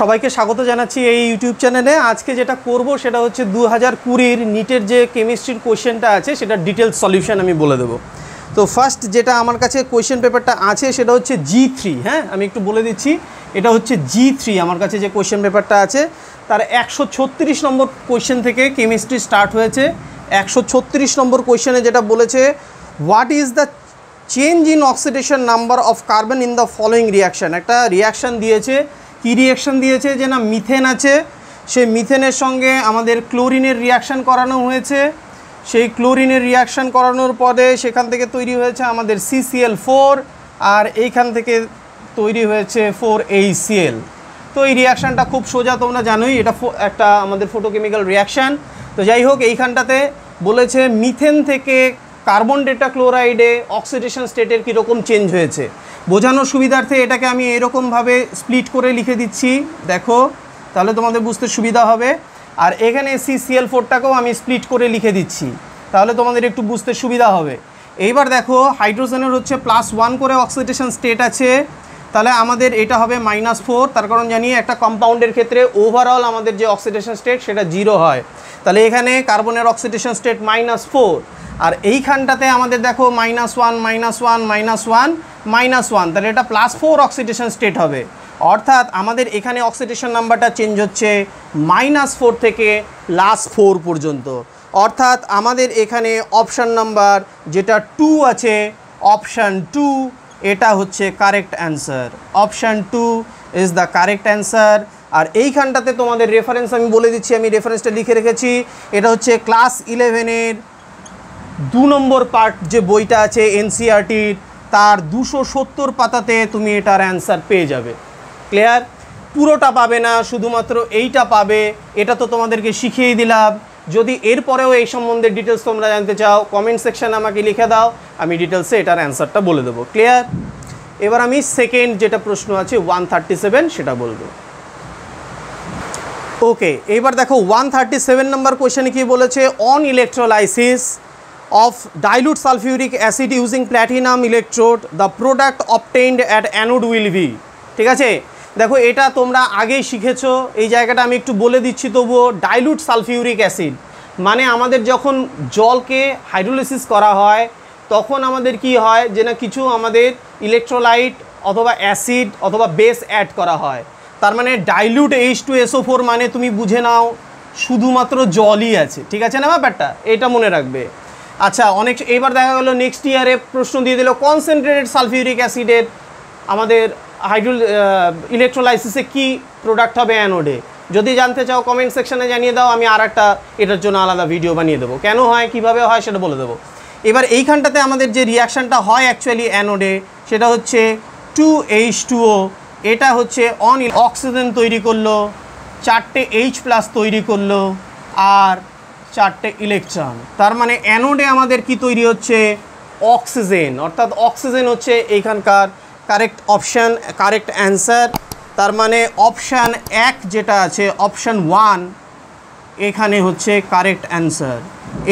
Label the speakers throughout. Speaker 1: সবাইকে স্বাগত জানাচ্ছি এই ইউটিউব চ্যানেলে আজকে যেটা করব সেটা হচ্ছে দু হাজার কুড়ির নিটের যে কেমিস্ট্রির কোয়েশ্চেনটা আছে সেটা ডিটেলস সলিউশন আমি বলে দেবো তো ফার্স্ট যেটা আমার কাছে কোয়েশ্চেন পেপারটা আছে সেটা হচ্ছে জি থ্রি হ্যাঁ আমি একটু বলে দিচ্ছি এটা হচ্ছে জি থ্রি আমার কাছে যে কোয়েশ্চেন পেপারটা আছে তার একশো ছত্রিশ নম্বর কোয়েশ্চেন থেকে কেমিস্ট্রি স্টার্ট হয়েছে একশো ছত্রিশ নম্বর কোয়েশ্চেনে যেটা বলেছে what is the change in oxidation number of carbon in the following reaction একটা রিয়াকশান দিয়েছে কি রিয়াকশান দিয়েছে যে না মিথেন আছে সেই মিথেনের সঙ্গে আমাদের ক্লোরিনের রিয়াকশান করানো হয়েছে সেই ক্লোরিনের রিয়াকশান করানোর পরে সেখান থেকে তৈরি হয়েছে আমাদের সিসিএল ফোর আর এইখান থেকে তৈরি হয়েছে ফোর এইসিএল তো এই রিয়াকশানটা খুব সোজা তোমরা জানোই এটা একটা আমাদের ফটোকেমিক্যাল রিয়াকশান তো যাই হোক এইখানটাতে বলেছে মিথেন থেকে কার্বন ডেটা ক্লোরাইডে অক্সিডেশন স্টেটের কীরকম চেঞ্জ হয়েছে বোঝানোর সুবিধার্থে এটাকে আমি এরকমভাবে স্প্লিট করে লিখে দিচ্ছি দেখো তাহলে তোমাদের বুঝতে সুবিধা হবে আর এখানে সি এল ফোরটাকেও আমি স্প্লিট করে লিখে দিচ্ছি তাহলে তোমাদের একটু বুঝতে সুবিধা হবে এইবার দেখো হাইড্রোজেনের হচ্ছে প্লাস ওয়ান করে অক্সিডেশন স্টেট আছে তাহলে আমাদের এটা হবে মাইনাস ফোর তার কারণ জানিয়ে একটা কম্পাউন্ডের ক্ষেত্রে ওভারঅল আমাদের যে অক্সিডেশন স্টেট সেটা জিরো হয় তাহলে এখানে কার্বনের অক্সিডেশন স্টেট মাইনাস ফোর আর এইখানটাতে আমাদের দেখো minus one minus one minus one minus one তাহলে এটা প্লাস ফোর অক্সিডেশন স্টেট হবে অর্থাৎ আমাদের এখানে অক্সিডেশন নাম্বারটা চেঞ্জ হচ্ছে মাইনাস ফোর থেকে লাস্ট ফোর পর্যন্ত অর্থাৎ আমাদের এখানে অপশান নাম্বার যেটা টু আছে অপশান টু এটা হচ্ছে correct answer option two is the correct answer আর এইখানটাতে তোমাদের রেফারেন্স আমি বলে দিচ্ছি আমি রেফারেন্সটা লিখে রেখেছি এটা হচ্ছে ক্লাস ইলেভেনের দু নম্বর পার্ট যে বইটা আছে এনসিআরটির e তার দুশো সত্তর পাতাতে তুমি এটার অ্যান্সার পেয়ে যাবে ক্লিয়ার পুরোটা পাবে না শুধুমাত্র এইটা পাবে এটা তো তোমাদেরকে শিখিয়েই দিলাম যদি এরপরেও এই সম্বন্ধে ডিটেলস তোমরা জানতে চাও কমেন্ট সেকশানে আমাকে লিখে দাও আমি ডিটেলসে এটার অ্যান্সারটা বলে দেবো ক্লিয়ার এবার আমি সেকেন্ড যেটা প্রশ্ন আছে ওয়ান থার্টি সেভেন সেটা বলবো ওকে এবার দেখো ওয়ান থার্টি সেভেন নাম্বার কোয়েশনে কী বলেছে on electrolysis of dilute sulphuric acid using platinum electrode the product obtained at anode will be ঠিক আছে দেখো এটা তোমরা আগেই শিখেছো এই জায়গাটা আমি একটু বলে দিচ্ছি তবুও ডাইলুট সালফিউরিক অ্যাসিড মানে আমাদের যখন জলকে হাইড্রোলিসিস করা হয় তখন আমাদের কি হয় যে না কিছু আমাদের ইলেকট্রোলাইট অথবা অ্যাসিড অথবা বেস অ্যাড করা হয় তার মানে dilute H two SO four মানে তুমি বুঝে নাও শুধুমাত্র জলই আছে ঠিক আছে না ব্যাপারটা এটা মনে রাখবে আচ্ছা অনেক এবার দেখা গেলো নেক্সট ইয়ারে প্রশ্ন দিয়ে দিল কনসেন্ট্রেটেড সালফিউরিক অ্যাসিডের আমাদের হাইড্রোল ইলেকট্রোলাইসিসে কি প্রোডাক্ট হবে অ্যানোডে যদি জানতে চাও কমেন্ট সেকশানে জানিয়ে দাও আমি আর একটা এটার জন্য আলাদা ভিডিও বানিয়ে দেবো কেন হয় কিভাবে হয় সেটা বলে দেবো এবার এইখানটাতে আমাদের যে রিয়াকশানটা হয় অ্যাকচুয়ালি অ্যানোডে সেটা হচ্ছে টু এইচ টুও এটা হচ্ছে অন অক্সিজেন তৈরি করলো চারটে এইচ প্লাস তৈরি করলো আর চারটে ইলেকট্রন তার মানে অ্যানোডে আমাদের কি তৈরি হচ্ছে অক্সিজেন অর্থাৎ অক্সিজেন হচ্ছে এইখানকার কারেক্ট অপশান কারেক্ট অ্যান্সার তার মানে অপশান এক যেটা আছে অপশান ওয়ান এখানে হচ্ছে কারেক্ট অ্যান্সার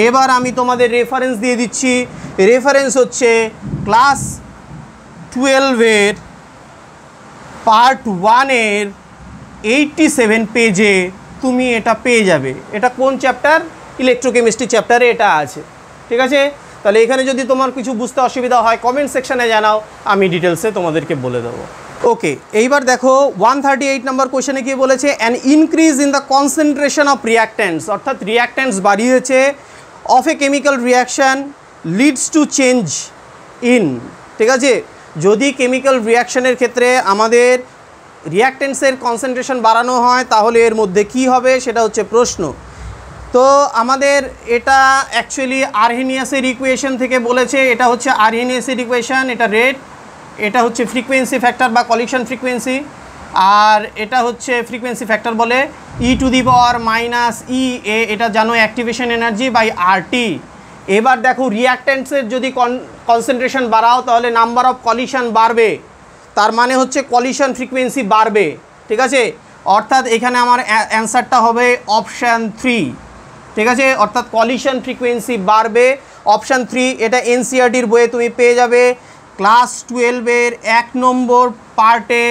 Speaker 1: এবার আমি তোমাদের রেফারেন্স দিয়ে দিচ্ছি রেফারেন্স হচ্ছে ক্লাস টুয়েলভের পার্ট ওয়ানের এইটটি সেভেন পেজে তুমি এটা পেয়ে যাবে এটা কোন চ্যাপ্টার ইলেকট্রোকেমিস্ট্রি চ্যাপ্টারে এটা আছে ঠিক আছে তাহলে এখানে যদি তোমার কিছু বুঝতে অসুবিধা হয় কমেন্ট সেকশানে জানাও আমি ডিটেলসে তোমাদেরকে বলে দেবো ওকে এইবার দেখো ওয়ান থার্টি এইট নাম্বার কোয়েশনে কি বলেছে an increase in the concentration of reactants অর্থাৎ রিয়াক্ট্যান্টস বাড়িয়েছে of a chemical reaction leads to change in ঠিক আছে যদি কেমিক্যাল রিয়াকশানের ক্ষেত্রে আমাদের রিয়াক্ট্যান্টসের কনসেন্ট্রেশন বাড়ানো হয় তাহলে এর মধ্যে কি হবে সেটা হচ্ছে প্রশ্ন তো আমাদের এটা অ্যাকচুয়ালি আর্হেনিয়াসের ইকুয়েশন থেকে বলেছে এটা হচ্ছে আর্হেনিয়াসের ইকুয়েশন এটা রেট এটা হচ্ছে ফ্রিকোয়েন্সি ফ্যাক্টর বা কলিকশন ফ্রিকোয়েন্সি আর এটা হচ্ছে ফ্রিকোয়েন্সি ফ্যাক্টর বলে e to the power minus E A এটা জানো অ্যাক্টিভেশন এনার্জি বাই আরটি এবার দেখো রিয়াক্ট্যান্টসের যদি কনসেন্ট্রেশন বাড়াও তাহলে নাম্বার অফ কলিশন বাড়বে তার মানে হচ্ছে কলিশন ফ্রিকোয়েন্সি বাড়বে ঠিক আছে অর্থাৎ এখানে আমার অ্যান্সারটা হবে অপশান থ্রি ঠিক আছে অর্থাৎ কলিশন ফ্রিকোয়েন্সি বাড়বে অপশান থ্রি এটা এনসিআরটির e বইয়ে তুমি পেয়ে যাবে ক্লাস টুয়েলভের এক নম্বর পার্টে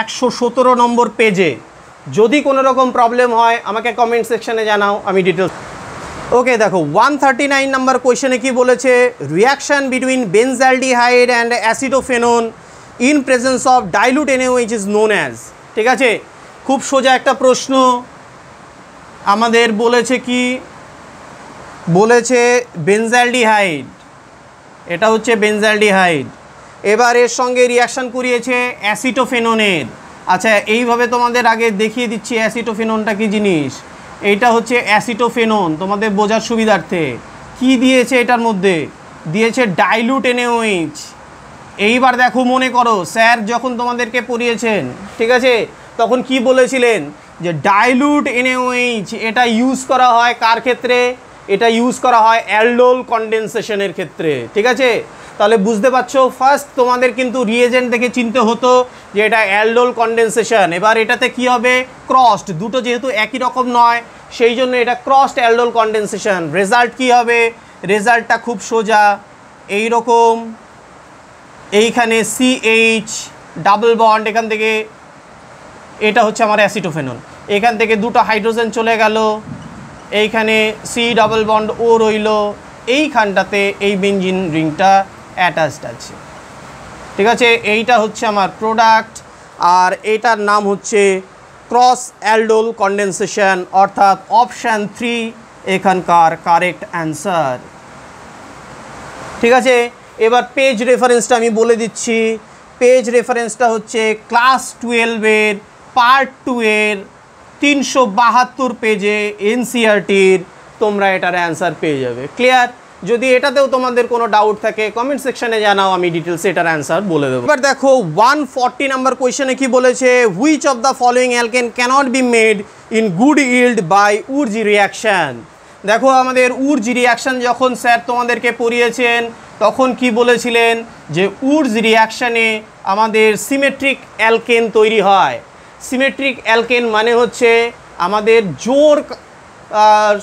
Speaker 1: একশো সতেরো নম্বর পেজে যদি কোনো রকম প্রবলেম হয় আমাকে কমেন্ট সেকশানে জানাও আমি ডিটেলস ওকে দেখো ওয়ান থার্টি নাইন নাম্বার কোয়েশনে কী বলেছে reaction between hide and acetophenone in presence of dilute NH is known as ঠিক আছে খুব সোজা একটা প্রশ্ন আমাদের বলেছে কি বলেছে বেনজালডিহাইড এটা হচ্ছে বেনজালডিহাইড এবার এর সঙ্গে রিয়াকশান করিয়েছে অ্যাসিটোফেননের আচ্ছা এইভাবে তোমাদের আগে দেখিয়ে দিচ্ছি অ্যাসিটোফেননটা কি জিনিস এইটা হচ্ছে অ্যাসিটোফেনন তোমাদের বোঝার সুবিধার্থে কি দিয়েছে এটার মধ্যে দিয়েছে ডাইলুট এনএওএইচ এইবার দেখো মনে করো স্যার যখন তোমাদেরকে পড়িয়েছেন ঠিক আছে তখন কি বলেছিলেন যে ডাইলুট এনএওএইচ এটা ইউজ করা হয় কার ক্ষেত্রে এটা ইউজ করা হয় অ্যালডোল কন্ডেনসেশনের ক্ষেত্রে ঠিক আছে তাহলে বুঝতে পারছো ফার্স্ট তোমাদের কিন্তু রিয়েজেন্ট দেখে চিনতে হতো যে এটা অ্যালডোল কন্ডেনসেশন এবার এটাতে কি হবে ক্রসড দুটো যেহেতু একই রকম নয় সেই জন্য এটা ক্রসড অ্যালডোল কন্ডেনসেশন রেজাল্ট কি হবে রেজাল্টটা খুব সোজা এই রকম এইখানে সিএইচ ডাবল বন্ড এখান থেকে এটা হচ্ছে আমার অ্যাসিটোফেনল এখান থেকে দুটো হাইড্রোজেন চলে গেল এইখানে সি ডাবল বন্ড ও রইল এইখানটাতে এই বেঞ্জিন রিংটা অ্যাটাচড আছে ঠিক আছে এইটা হচ্ছে আমার প্রোডাক্ট আর এটার নাম হচ্ছে ক্রস অ্যালডোল কন্ডেনসেশন অর্থাৎ অপশান থ্রি এখানকার কারেক্ট অ্যান্সার ঠিক আছে এবার পেজ রেফারেন্সটা আমি বলে দিচ্ছি পেজ রেফারেন্সটা হচ্ছে ক্লাস টুয়েলভের পার্ট টু এর তিনশো বাহাত্তর পেজে এনসিআরটির e তোমরা এটার অ্যান্সার পেয়ে যাবে ক্লিয়ার যদি এটাতেও তোমাদের কোনো ডাউট থাকে কমেন্ট সেকশনে জানাও আমি ডিটেলস এটার অ্যান্সার বলে দেবো এবার দেখো ওয়ান ফর্টি নাম্বার কোয়েশনে কি বলেছে which of the following alkane cannot be made in good yield by Wurtz reaction দেখো আমাদের উর্জ রিয়াকশান যখন স্যার তোমাদেরকে পড়িয়েছেন তখন কি বলেছিলেন যে উর্জ রিয়াকশানে আমাদের সিমেট্রিক অ্যালকেন তৈরি হয় সিমেট্রিক অ্যালকেন মানে হচ্ছে আমাদের জোর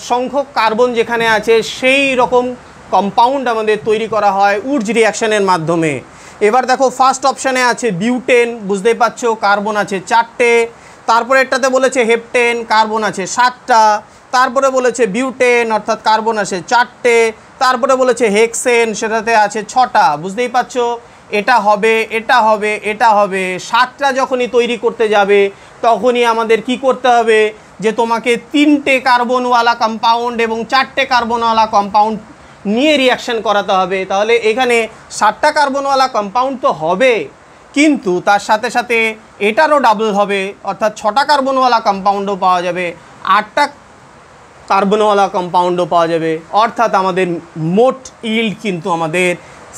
Speaker 1: সংখ্যক কার্বন যেখানে আছে সেই রকম কম্পাউন্ড আমাদের তৈরি করা হয় উর্জ রিয়াকশানের মাধ্যমে এবার দেখো ফার্স্ট অপশানে আছে বিউটেন বুঝতেই পারছো কার্বন আছে চারটে তারপরে একটাতে বলেছে হেপটেন কার্বন আছে সাতটা তারপরে বলেছে বিউটেন অর্থাৎ কার্বন আছে চারটে তারপরে বলেছে হেক্সেন সেটাতে আছে ছটা বুঝতেই পারছো এটা হবে এটা হবে এটা হবে সাতটা যখনই তৈরি করতে যাবে তখনই আমাদের কি করতে হবে যে তোমাকে তিনটে কার্বনওয়ালা কম্পাউন্ড এবং চারটে কার্বনওয়ালা কম্পাউন্ড নিয়ে রিয়াকশান করাতে হবে তাহলে এখানে সাতটা কার্বনওয়ালা কম্পাউন্ড তো হবে কিন্তু তার সাথে সাথে এটারও ডাবল হবে অর্থাৎ ছটা কার্বনওয়ালা কম্পাউন্ডও পাওয়া যাবে আটটা কার্বনওয়ালা কম্পাউন্ডও পাওয়া যাবে অর্থাৎ আমাদের মোট ইল্ড কিন্তু আমাদের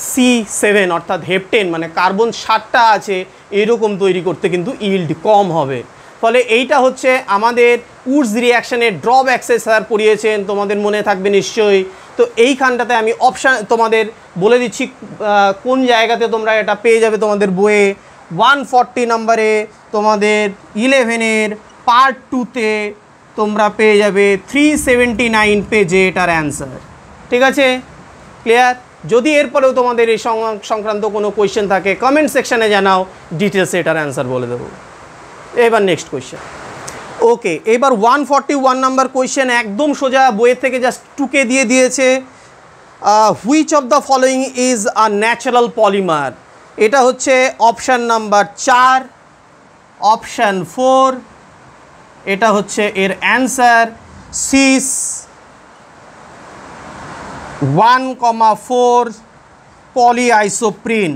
Speaker 1: সি সেভেন অর্থাৎ হেপটেন মানে কার্বন সারটা আছে এরকম তৈরি করতে কিন্তু ইল্ড কম হবে ফলে এইটা হচ্ছে আমাদের উডস রিয়াকশানের অ্যাক্সেস স্যার পড়িয়েছেন তোমাদের মনে থাকবে নিশ্চয়ই তো এইখানটাতে আমি অপশান তোমাদের বলে দিচ্ছি কোন জায়গাতে তোমরা এটা পেয়ে যাবে তোমাদের বইয়ে ওয়ান ফর্টি নাম্বারে তোমাদের ইলেভেনের পার্ট টুতে তোমরা পেয়ে যাবে থ্রি সেভেন্টি নাইন পেজে এটার অ্যান্সার ঠিক আছে ক্লিয়ার যদি এরপরেও তোমাদের এই সংক্রান্ত কোনো কোয়েশ্চেন থাকে কমেন্ট সেকশানে জানাও ডিটেলসে এটার অ্যান্সার বলে দেবো এবার নেক্সট কোয়েশ্চেন ওকে এবার one forty one number question একদম সোজা বইয়ের থেকে জাস্ট টুকে দিয়ে দিয়েছে which of the following is a natural polymer এটা হচ্ছে অপশান নাম্বার চার অপশান ফোর এটা হচ্ছে এর answer cis one comma four পলি আইসোপ্রিন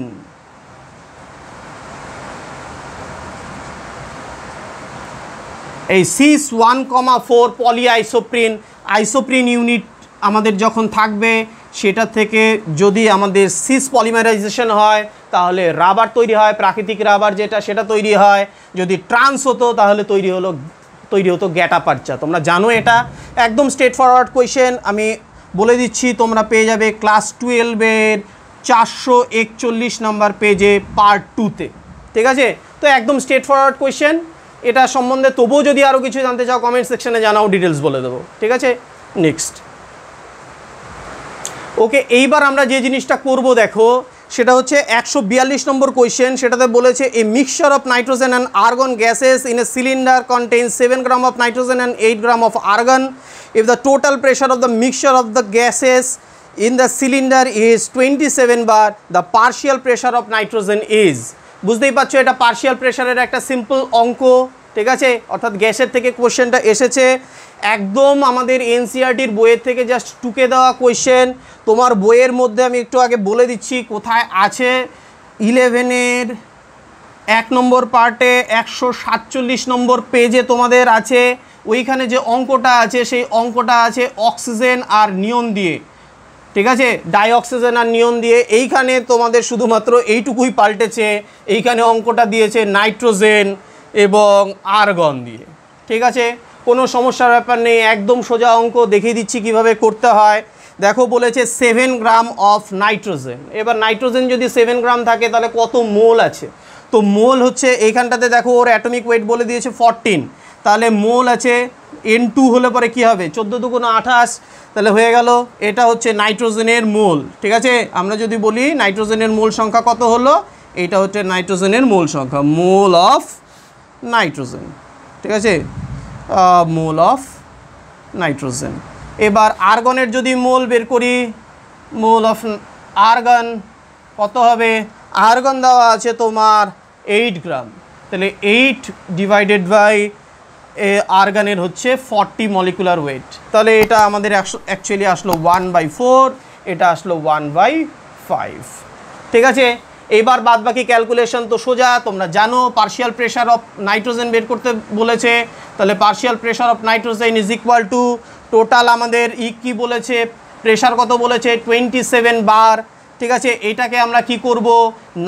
Speaker 1: এই সিস ওয়ান কমা ফোর পলি আইসোপ্রিন আইসোপ্রিন ইউনিট আমাদের যখন থাকবে সেটা থেকে যদি আমাদের সিস পলিমারাইজেশন হয় তাহলে রাবার তৈরি হয় প্রাকৃতিক রাবার যেটা সেটা তৈরি হয় যদি ট্রান্স হতো তাহলে তৈরি হলো তৈরি হতো গ্যাটা পার্চা তোমরা জানো এটা একদম স্ট্রেট ফরওয়ার্ড কোয়েশ্চেন আমি বলে দিচ্ছি তোমরা পেয়ে যাবে ক্লাস টুয়েলভের চারশো একচল্লিশ নম্বর পেজে পার্ট টুতে ঠিক আছে তো একদম স্ট্রেট ফরওয়ার্ড কোয়েশ্চেন এটা সম্বন্ধে তবুও যদি আরও কিছু জানতে চাও কমেন্ট সেকশানে জানাও ডিটেলস বলে দেবো ঠিক আছে নেক্সট ওকে এইবার আমরা যে জিনিসটা করব দেখো সেটা হচ্ছে একশো বিয়াল্লিশ নম্বর কোয়েশ্চেন সেটাতে বলেছে a mixture of nitrogen and argon gases in a cylinder contain seven gram of nitrogen and eight gram of argon if the total pressure of the mixture of the gases in the cylinder is twenty seven bar the partial pressure of nitrogen is বুঝতেই পারছো এটা partial প্রেশারের একটা simple অঙ্ক ঠিক আছে অর্থাৎ গ্যাসের থেকে কোয়েশ্চেনটা এসেছে একদম আমাদের এনসিআরটির বইয়ের থেকে জাস্ট টুকে দেওয়া কোয়েশ্চেন তোমার বইয়ের মধ্যে আমি একটু আগে বলে দিচ্ছি কোথায় আছে ইলেভেনের এক নম্বর পার্টে একশো সাতচল্লিশ নম্বর পেজে তোমাদের আছে ওইখানে যে অঙ্কটা আছে সেই অঙ্কটা আছে অক্সিজেন আর নিয়ন দিয়ে ঠিক আছে ডাই অক্সিজেন আর নিয়ন দিয়ে এইখানে তোমাদের শুধুমাত্র এইটুকুই পাল্টেছে এইখানে অঙ্কটা দিয়েছে নাইট্রোজেন এবং আরগন দিয়ে ঠিক আছে কোনো সমস্যার ব্যাপার নেই একদম সোজা অঙ্ক দেখিয়ে দিচ্ছি কিভাবে করতে হয় দেখো বলেছে সেভেন গ্রাম অফ নাইট্রোজেন এবার নাইট্রোজেন যদি সেভেন গ্রাম থাকে তাহলে কত মোল আছে তো মোল হচ্ছে এইখানটাতে দেখো ওর অ্যাটমিক ওয়েট বলে দিয়েছে ফরটিন তাহলে মোল আছে এন টু হলে পরে কী হবে চোদ্দো দুগুণ আঠাশ তাহলে হয়ে গেল এটা হচ্ছে নাইট্রোজেনের মোল ঠিক আছে আমরা যদি বলি নাইট্রোজেনের মোল সংখ্যা কত হলো এটা হচ্ছে নাইট্রোজেনের মোল সংখ্যা মোল অফ নাইট্রোজেন ঠিক আছে মোল অফ নাইট্রোজেন এবার আর্গনের যদি মোল বের করি মোল অফ আর্গন কত হবে আর্গন দেওয়া আছে তোমার এইট গ্রাম তাহলে এইট ডিভাইডেড বাই আর্গানের হচ্ছে ফর্টি মলিকুলার ওয়েট তাহলে এটা আমাদের অ্যাকচুয়ালি আসলো ওয়ান বাই ফোর এটা আসলো ওয়ান বাই ফাইভ ঠিক আছে এবার বাদ বাকি ক্যালকুলেশন তো সোজা তোমরা জানো পার্শিয়াল প্রেশার অফ নাইট্রোজেন বের করতে বলেছে তাহলে partial pressure of nitrogen is equal to total আমাদের ই e কী বলেছে প্রেশার কত বলেছে টোয়েন্টি সেভেন বার ঠিক আছে এটাকে আমরা কি করব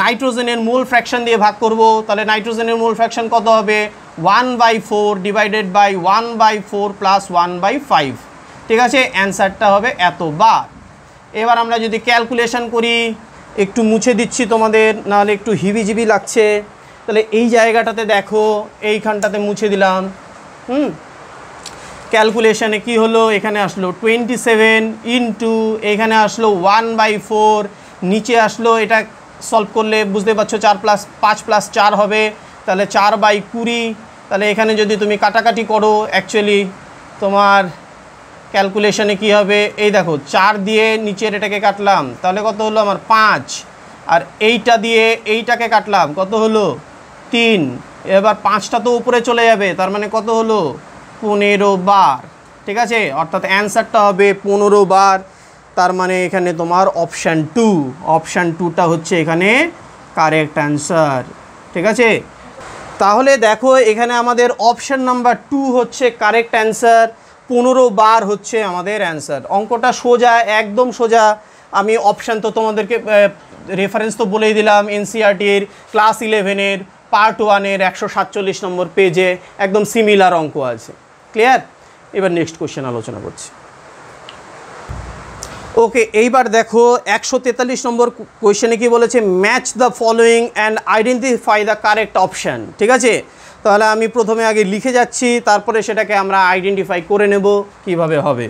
Speaker 1: নাইট্রোজেনের মূল ফ্র্যাকশন দিয়ে ভাগ করব তাহলে নাইট্রোজেনের মূল ফ্র্যাকশন কত হবে one by four divided by one by four plus one by five ঠিক আছে অ্যান্সারটা হবে এত বার এবার আমরা যদি ক্যালকুলেশন করি একটু মুছে দিচ্ছি তোমাদের নাহলে একটু হিবিজিবি লাগছে তাহলে এই জায়গাটাতে দেখো এইখানটাতে মুছে দিলাম হুম ক্যালকুলেশানে কি হলো এখানে আসলো টোয়েন্টি সেভেন ইন্টু এখানে আসলো ওয়ান বাই ফোর নিচে আসলো এটা সলভ করলে বুঝতে পারছো চার প্লাস পাঁচ প্লাস চার হবে তাহলে চার বাই কুড়ি তাহলে এখানে যদি তুমি কাটাকাটি করো অ্যাকচুয়ালি তোমার ক্যালকুলেশনে কি হবে এই দেখো চার দিয়ে নিচের এটাকে কাটলাম তাহলে কত হলো আমার পাঁচ আর এইটা দিয়ে এইটাকে কাটলাম কত হলো তিন এবার পাঁচটা তো উপরে চলে যাবে তার মানে কত হলো পনেরো বার ঠিক আছে অর্থাৎ অ্যান্সারটা হবে পনেরো বার তার মানে এখানে তোমার অপশান টু অপশান টুটা হচ্ছে এখানে কারেক্ট অ্যান্সার ঠিক আছে তাহলে দেখো এখানে আমাদের অপশান নাম্বার টু হচ্ছে কারেক্ট অ্যান্সার পনেরো বার হচ্ছে আমাদের অ্যান্সার অঙ্কটা সোজা একদম সোজা আমি অপশান তো তোমাদেরকে রেফারেন্স তো বলেই দিলাম এনসিআরটির ক্লাস ইলেভেনের পার্ট ওয়ানের একশো সাতচল্লিশ নম্বর পেজে একদম সিমিলার অঙ্ক আছে ক্লিয়ার এবার নেক্সট কোয়েশ্চেন আলোচনা করছি ওকে এইবার দেখো একশো তেতাল্লিশ নম্বর কোয়েশ্চেনে কি বলেছে match the following and identify the correct option ঠিক আছে তাহলে আমি প্রথমে আগে লিখে যাচ্ছি তারপরে সেটাকে আমরা আইডেন্টিফাই করে নেব কিভাবে হবে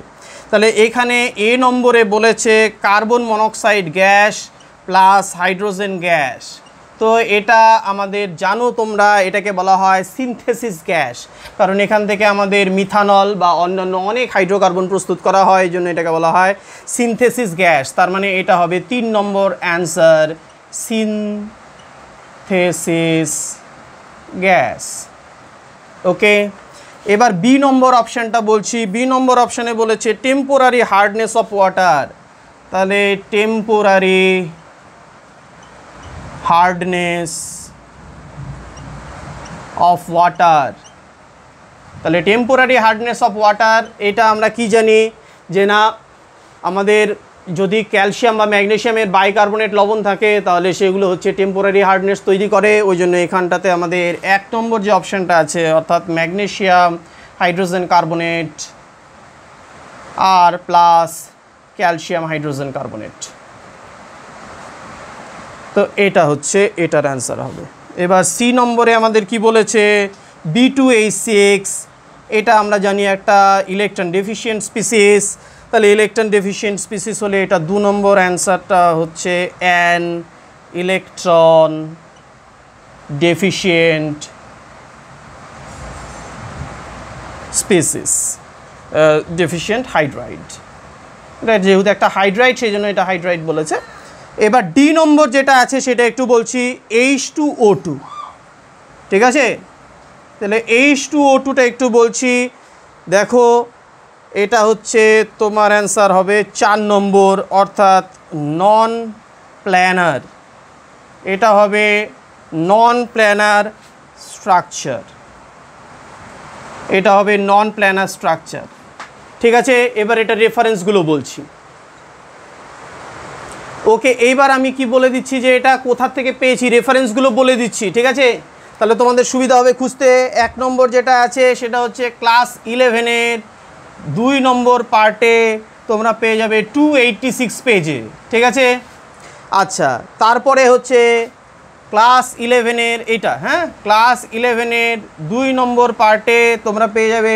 Speaker 1: তাহলে এখানে এ নম্বরে বলেছে carbon monoxide gas plus hydrogen gas তো এটা আমাদের জানো তোমরা এটাকে বলা হয় সিনথেসিস গ্যাস কারণ এখান থেকে আমাদের মিথানল বা অন্যান্য অনেক হাইড্রোকার্বন প্রস্তুত করা হয় এই জন্য এটাকে বলা হয় সিনথেসিস গ্যাস তার মানে এটা হবে তিন নম্বর অ্যান্সার সিনথেসিস গ্যাস ওকে এবার বি নম্বর অপশানটা বলছি বি নম্বর অপশানে বলেছে টেম্পোরারি হার্ডনেস অফ ওয়াটার তাহলে টেম্পোরারি হার্ডনেস অফ ওয়াটার তাহলে টেম্পোরারি হার্ডনেস অফ ওয়াটার এটা আমরা কি জানি যে না আমাদের যদি ক্যালসিয়াম বা ম্যাগনেশিয়ামের বাইকার্বনেট লবণ থাকে তাহলে সেগুলো হচ্ছে টেম্পোরারি হার্ডনেস তৈরি করে ওই জন্য এখানটাতে আমাদের এক নম্বর যে অপশানটা আছে অর্থাৎ ম্যাগনেশিয়াম হাইড্রোজেন কার্বনেট আর প্লাস ক্যালসিয়াম হাইড্রোজেন কার্বনেট তো এটা হচ্ছে এটার অ্যান্সার হবে এবার সি নম্বরে আমাদের কি বলেছে বি টু এইচ সিক্স এটা আমরা জানি একটা ইলেকট্রন ডেফিসিয়েন্ট স্পিসিস তাহলে ইলেকট্রন ডেফিসিয়েন্ট স্পিসিস হলে এটা দু নম্বর অ্যান্সারটা হচ্ছে an electron deficient species deficient hydride এটা যেহেতু একটা হাইড্রাইড সেই জন্য এটা হাইড্রাইড বলেছে এবার ডি নম্বর যেটা আছে সেটা একটু বলছি এইচ টু ও টু ঠিক আছে তাহলে এইচ টু ও টুটা একটু বলছি দেখো এটা হচ্ছে তোমার অ্যান্সার হবে চার নম্বর অর্থাৎ নন প্ল্যানার এটা হবে নন প্ল্যানার স্ট্রাকচার এটা হবে নন প্ল্যানার স্ট্রাকচার ঠিক আছে এবার এটা রেফারেন্সগুলো বলছি ওকে এইবার আমি কি বলে দিচ্ছি যে এটা কোথা থেকে পেয়েছি রেফারেন্সগুলো বলে দিচ্ছি ঠিক আছে তাহলে তোমাদের সুবিধা হবে খুঁজতে এক নম্বর যেটা আছে সেটা হচ্ছে ক্লাস ইলেভেনের দুই নম্বর পার্টে তোমরা পেয়ে যাবে টু এইটটি সিক্স পেজে ঠিক আছে আচ্ছা তারপরে হচ্ছে ক্লাস ইলেভেনের এটা হ্যাঁ ক্লাস ইলেভেনের দুই নম্বর পার্টে তোমরা পেয়ে যাবে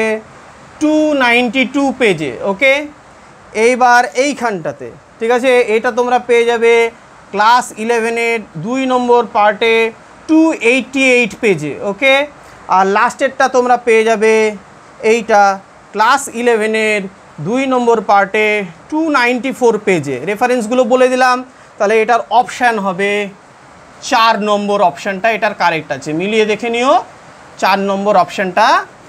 Speaker 1: টু নাইনটি টু পেজে ওকে এইবার এইখানটাতে ঠিক আছে এটা তোমরা পেয়ে যাবে ক্লাস ইলেভেনের দুই নম্বর পার্টে টু এইট পেজে ওকে আর লাস্টেরটা তোমরা পেয়ে যাবে এইটা ক্লাস ইলেভেনের দুই নম্বর পার্টে টু নাইনটি ফোর পেজে রেফারেন্সগুলো বলে দিলাম তাহলে এটার অপশান হবে চার নম্বর অপশানটা এটার কারেক্ট আছে মিলিয়ে দেখে নিও চার নম্বর অপশানটা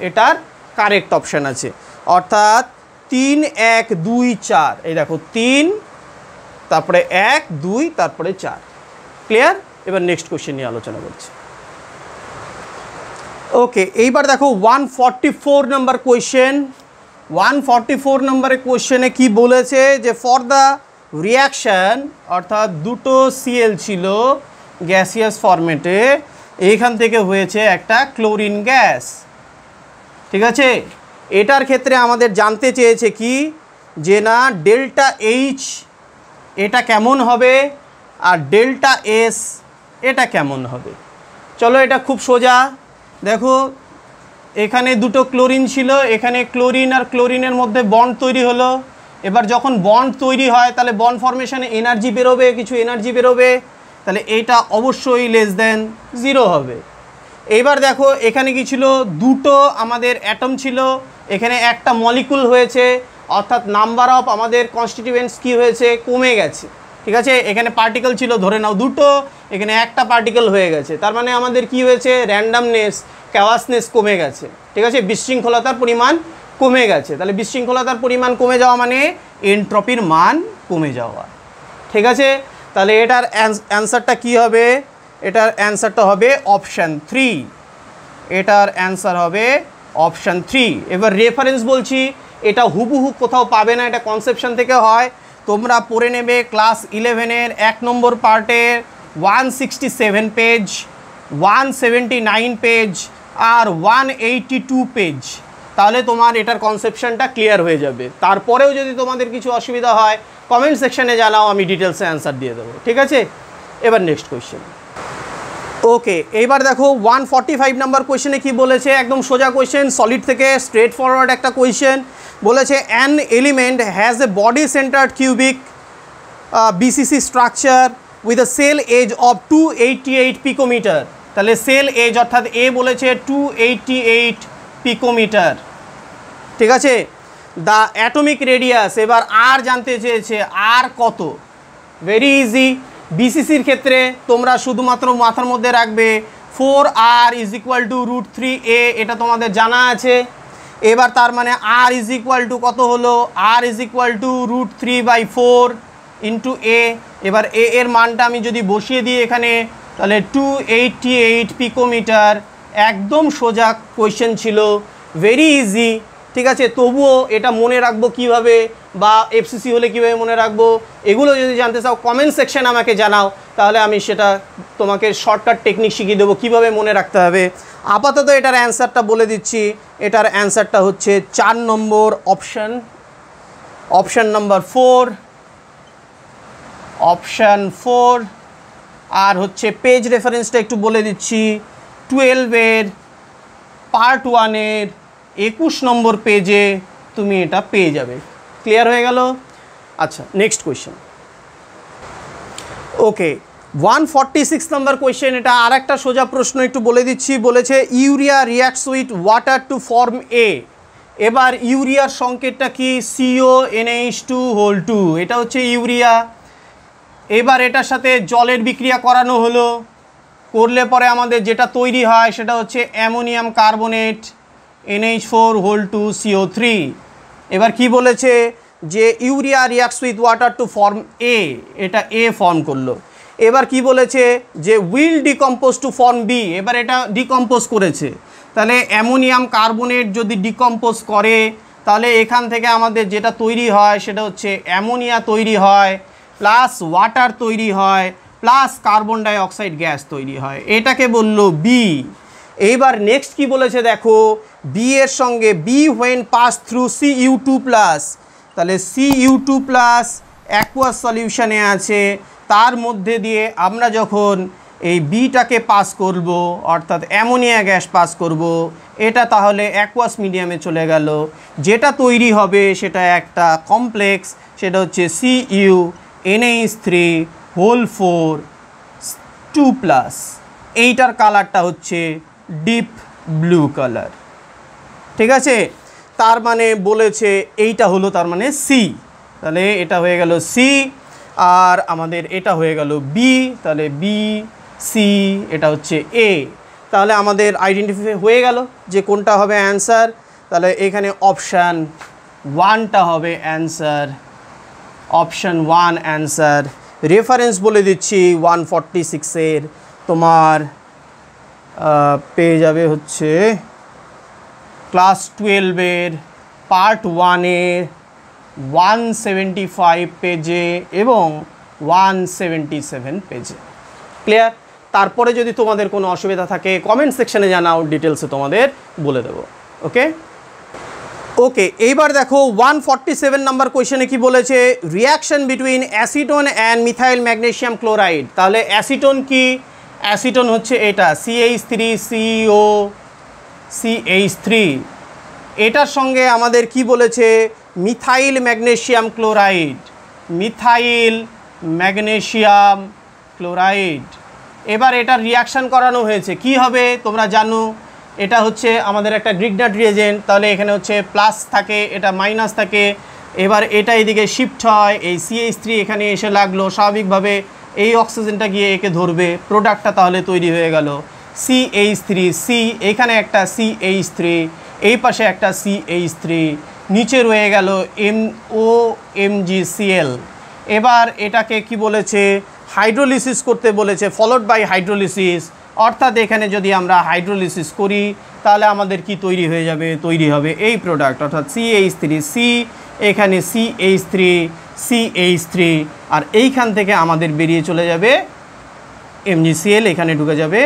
Speaker 1: এটার কারেক্ট অপশান আছে অর্থাৎ তিন এক দুই চার এই দেখো তিন তারপরে এক দুই তারপরে চার ক্লিয়ার এবার নেক্সট কোশ্চেন নিয়ে আলোচনা করছি ওকে এইবার দেখো one forty four number question one forty four নাম্বারের কোয়েশ্চেনে কী বলেছে যে ফর দ্য রিয়াকশান অর্থাৎ দুটো সিএল ছিল গ্যাসিয়াস ফরম্যাটে এইখান থেকে হয়েছে একটা ক্লোরিন গ্যাস ঠিক আছে এটার ক্ষেত্রে আমাদের জানতে চেয়েছে কি যে না ডেল্টা এইচ এটা কেমন হবে আর ডেল্টা এস এটা কেমন হবে চলো এটা খুব সোজা দেখো এখানে দুটো ক্লোরিন ছিল এখানে ক্লোরিন আর ক্লোরিনের মধ্যে বন্ড তৈরি হলো এবার যখন বন্ড তৈরি হয় তাহলে বন্ড ফরমেশানে এনার্জি বেরোবে কিছু এনার্জি বেরোবে তাহলে এটা অবশ্যই লেস দেন জিরো হবে এবার দেখো এখানে কি ছিল দুটো আমাদের অ্যাটম ছিল এখানে একটা মলিকুল হয়েছে অর্থাৎ নাম্বার অফ আমাদের কনস্টিটিউয়েন্টস কী হয়েছে কমে গেছে ঠিক আছে এখানে পার্টিকেল ছিল ধরে নাও দুটো এখানে একটা পার্টিকেল হয়ে গেছে তার মানে আমাদের কি হয়েছে র্যান্ডামনেস ক্যাওয়াসনেস কমে গেছে ঠিক আছে বিশৃঙ্খলতার পরিমাণ কমে গেছে তাহলে বিশৃঙ্খলতার পরিমাণ কমে যাওয়া মানে এনট্রপির মান কমে যাওয়া ঠিক আছে তাহলে এটার অ্যান্সারটা কি হবে এটার অ্যান্সারটা হবে অপশান থ্রি এটার অ্যান্সার হবে অপশান থ্রি এবার রেফারেন্স বলছি এটা হুবহু কোথাও পাবে না এটা কনসেপশন থেকে হয় তোমরা পড়ে নেবে ক্লাস ইলেভেনের এক নম্বর পার্টের one sixty seven page one seventy nine page আর ওয়ান এইটি টু পেজ তাহলে তোমার এটার কনসেপশনটা ক্লিয়ার হয়ে যাবে তারপরেও যদি তোমাদের কিছু অসুবিধা হয় কমেন্ট সেকশানে জানাও আমি ডিটেলসে অ্যান্সার দিয়ে দেবো ঠিক আছে এবার নেক্সট কোয়েশ্চেন ওকে এইবার দেখো ওয়ান ফর্টি ফাইভ নাম্বার কোয়েশনে কী বলেছে একদম সোজা কোয়েশ্চেন সলিড থেকে স্ট্রেট ফরওয়ার্ড একটা কোয়েশ্চেন বলেছে an element has a body centred cubic BCC structure with a cell edge of two eighty eight picometre তাহলে সেল এজ অর্থাৎ এ বলেছে টু এইটটি এইট পিকোমিটার ঠিক আছে দ্য অ্যাটমিক রেডিয়াস এবার আর জানতে চেয়েছে আর কত ভেরি ইজি বিসিসির ক্ষেত্রে তোমরা শুধুমাত্র মাথার মধ্যে রাখবে four r is equal to root three a এটা তোমাদের জানা আছে এবার তার মানে আর ইজ ইকুয়াল টু কত হলো r is equal to root three by four into a এবার এ এর মানটা আমি যদি বসিয়ে দিই এখানে তাহলে টু এইটটি এইট পিকোমিটার একদম সোজা কোয়েশ্চেন ছিল ভেরি ইজি ঠিক আছে তবুও এটা মনে রাখবো কিভাবে বা এফসিসি হলে কিভাবে মনে রাখবো এগুলো যদি জানতে চাও কমেন্ট সেকশন আমাকে জানাও তাহলে আমি সেটা তোমাকে শর্টকাট টেকনিক শিখিয়ে দেবো কিভাবে মনে রাখতে হবে আপাতত এটার অ্যান্সারটা বলে দিচ্ছি এটার অ্যান্সারটা হচ্ছে চার নম্বর option option number four option four আর হচ্ছে পেজ রেফারেন্সটা একটু বলে দিচ্ছি টুয়েলভের পার্ট ওয়ানের একুশ নম্বর পেজে তুমি এটা পেয়ে যাবে ক্লিয়ার হয়ে গেল আচ্ছা next question okay one forty six number question এটা আর একটা সোজা প্রশ্ন একটু বলে দিচ্ছি বলেছে urea reacts with water to form এ এবার ইউরিয়ার সংকেতটা কি CO NH two whole two এটা হচ্ছে ইউরিয়া এবার এটার সাথে জলের বিক্রিয়া করানো হলো করলে পরে আমাদের যেটা তৈরি হয় সেটা হচ্ছে ammonium carbonate NH four whole two CO three এবার কি বলেছে যে urea reacts with water to form এ এটা এ ফর্ম করলো এবার কি বলেছে যে will decompose to form B এবার এটা ডিকম্পোজ করেছে তাহলে অ্যামোনিয়াম কার্বনেট যদি ডিকম্পোজ করে তাহলে এখান থেকে আমাদের যেটা তৈরি হয় সেটা হচ্ছে অ্যামোনিয়া তৈরি হয় প্লাস ওয়াটার তৈরি হয় প্লাস কার্বন ডাইঅক্সাইড গ্যাস তৈরি হয় এটাকে বলল বি এইবার নেক্সট কি বলেছে দেখো বি এর সঙ্গে B when pass through C U two plus তাহলে C U two plus aqueous সলিউশানে আছে তার মধ্যে দিয়ে আমরা যখন এই বিটাকে পাস করব অর্থাৎ অ্যামোনিয়া গ্যাস পাস করব এটা তাহলে অ্যাকোয়াস মিডিয়ামে চলে গেল যেটা তৈরি হবে সেটা একটা কমপ্লেক্স সেটা হচ্ছে C U NH three whole four two plus এইটার কালারটা হচ্ছে ডিপ ব্লু কালার ঠিক আছে তার মানে বলেছে এইটা হলো তার মানে সি তাহলে এটা হয়ে গেল সি আর আমাদের এটা হয়ে গেল বি তাহলে বি সি এটা হচ্ছে এ তাহলে আমাদের আইডেন্টিফাই হয়ে গেল যে কোনটা হবে অ্যান্সার তাহলে এখানে অপশান ওয়ানটা হবে answer option one answer reference বলে দিচ্ছি ওয়ান ফর্টি সিক্সের তোমার পেয়ে যাবে হচ্ছে ক্লাস টুয়েলভের পার্ট ওয়ানের ওয়ান সেভেন্টি ফাইভ পেজে এবং ওয়ান সেভেন্টি সেভেন পেজে ক্লিয়ার তারপরে যদি তোমাদের কোনো অসুবিধা থাকে কমেন্ট সেকশানে জানাও ডিটেলসে তোমাদের বলে দেবো ওকে ওকে এইবার দেখো ওয়ান ফর্টি সেভেন নাম্বার কোয়েশনে কি বলেছে reaction between acetone and methyl magnesium chloride তাহলে অ্যাসিটোন কি অ্যাসিটোন হচ্ছে এটা CH three CO CH three এটার সঙ্গে আমাদের কি বলেছে methyl magnesium chloride methyl magnesium chloride এবার এটার রিয়াকশান করানো হয়েছে কি হবে তোমরা জানো এটা হচ্ছে আমাদের একটা গ্রিগনাট রিয়েজেন্ট তাহলে এখানে হচ্ছে প্লাস থাকে এটা মাইনাস থাকে এবার এটা এদিকে শিফট হয় এই সিএইচ থ্রি এখানে এসে লাগলো স্বাভাবিকভাবে এই অক্সিজেনটা গিয়ে একে ধরবে প্রোডাক্টটা তাহলে তৈরি হয়ে গেল সিএইচ থ্রি সি এখানে একটা সিএইচ থ্রি এই পাশে একটা সিএইচ থ্রি নিচে রয়ে গেল M O M G L এবার এটাকে কি বলেছে হাইড্রোলিসিস করতে বলেছে ফলোড বাই হাইড্রোলিসিস অর্থাৎ এখানে যদি আমরা হাইড্রোলিসিস করি তাহলে আমাদের কি তৈরি হয়ে যাবে তৈরি হবে এই প্রোডাক্ট অর্থাৎ সিএইচ থ্রি সি এখানে সিএইচ থ্রি সিএইচ থ্রি আর এইখান থেকে আমাদের বেরিয়ে চলে যাবে এমজিসিএল এখানে ঢুকে যাবে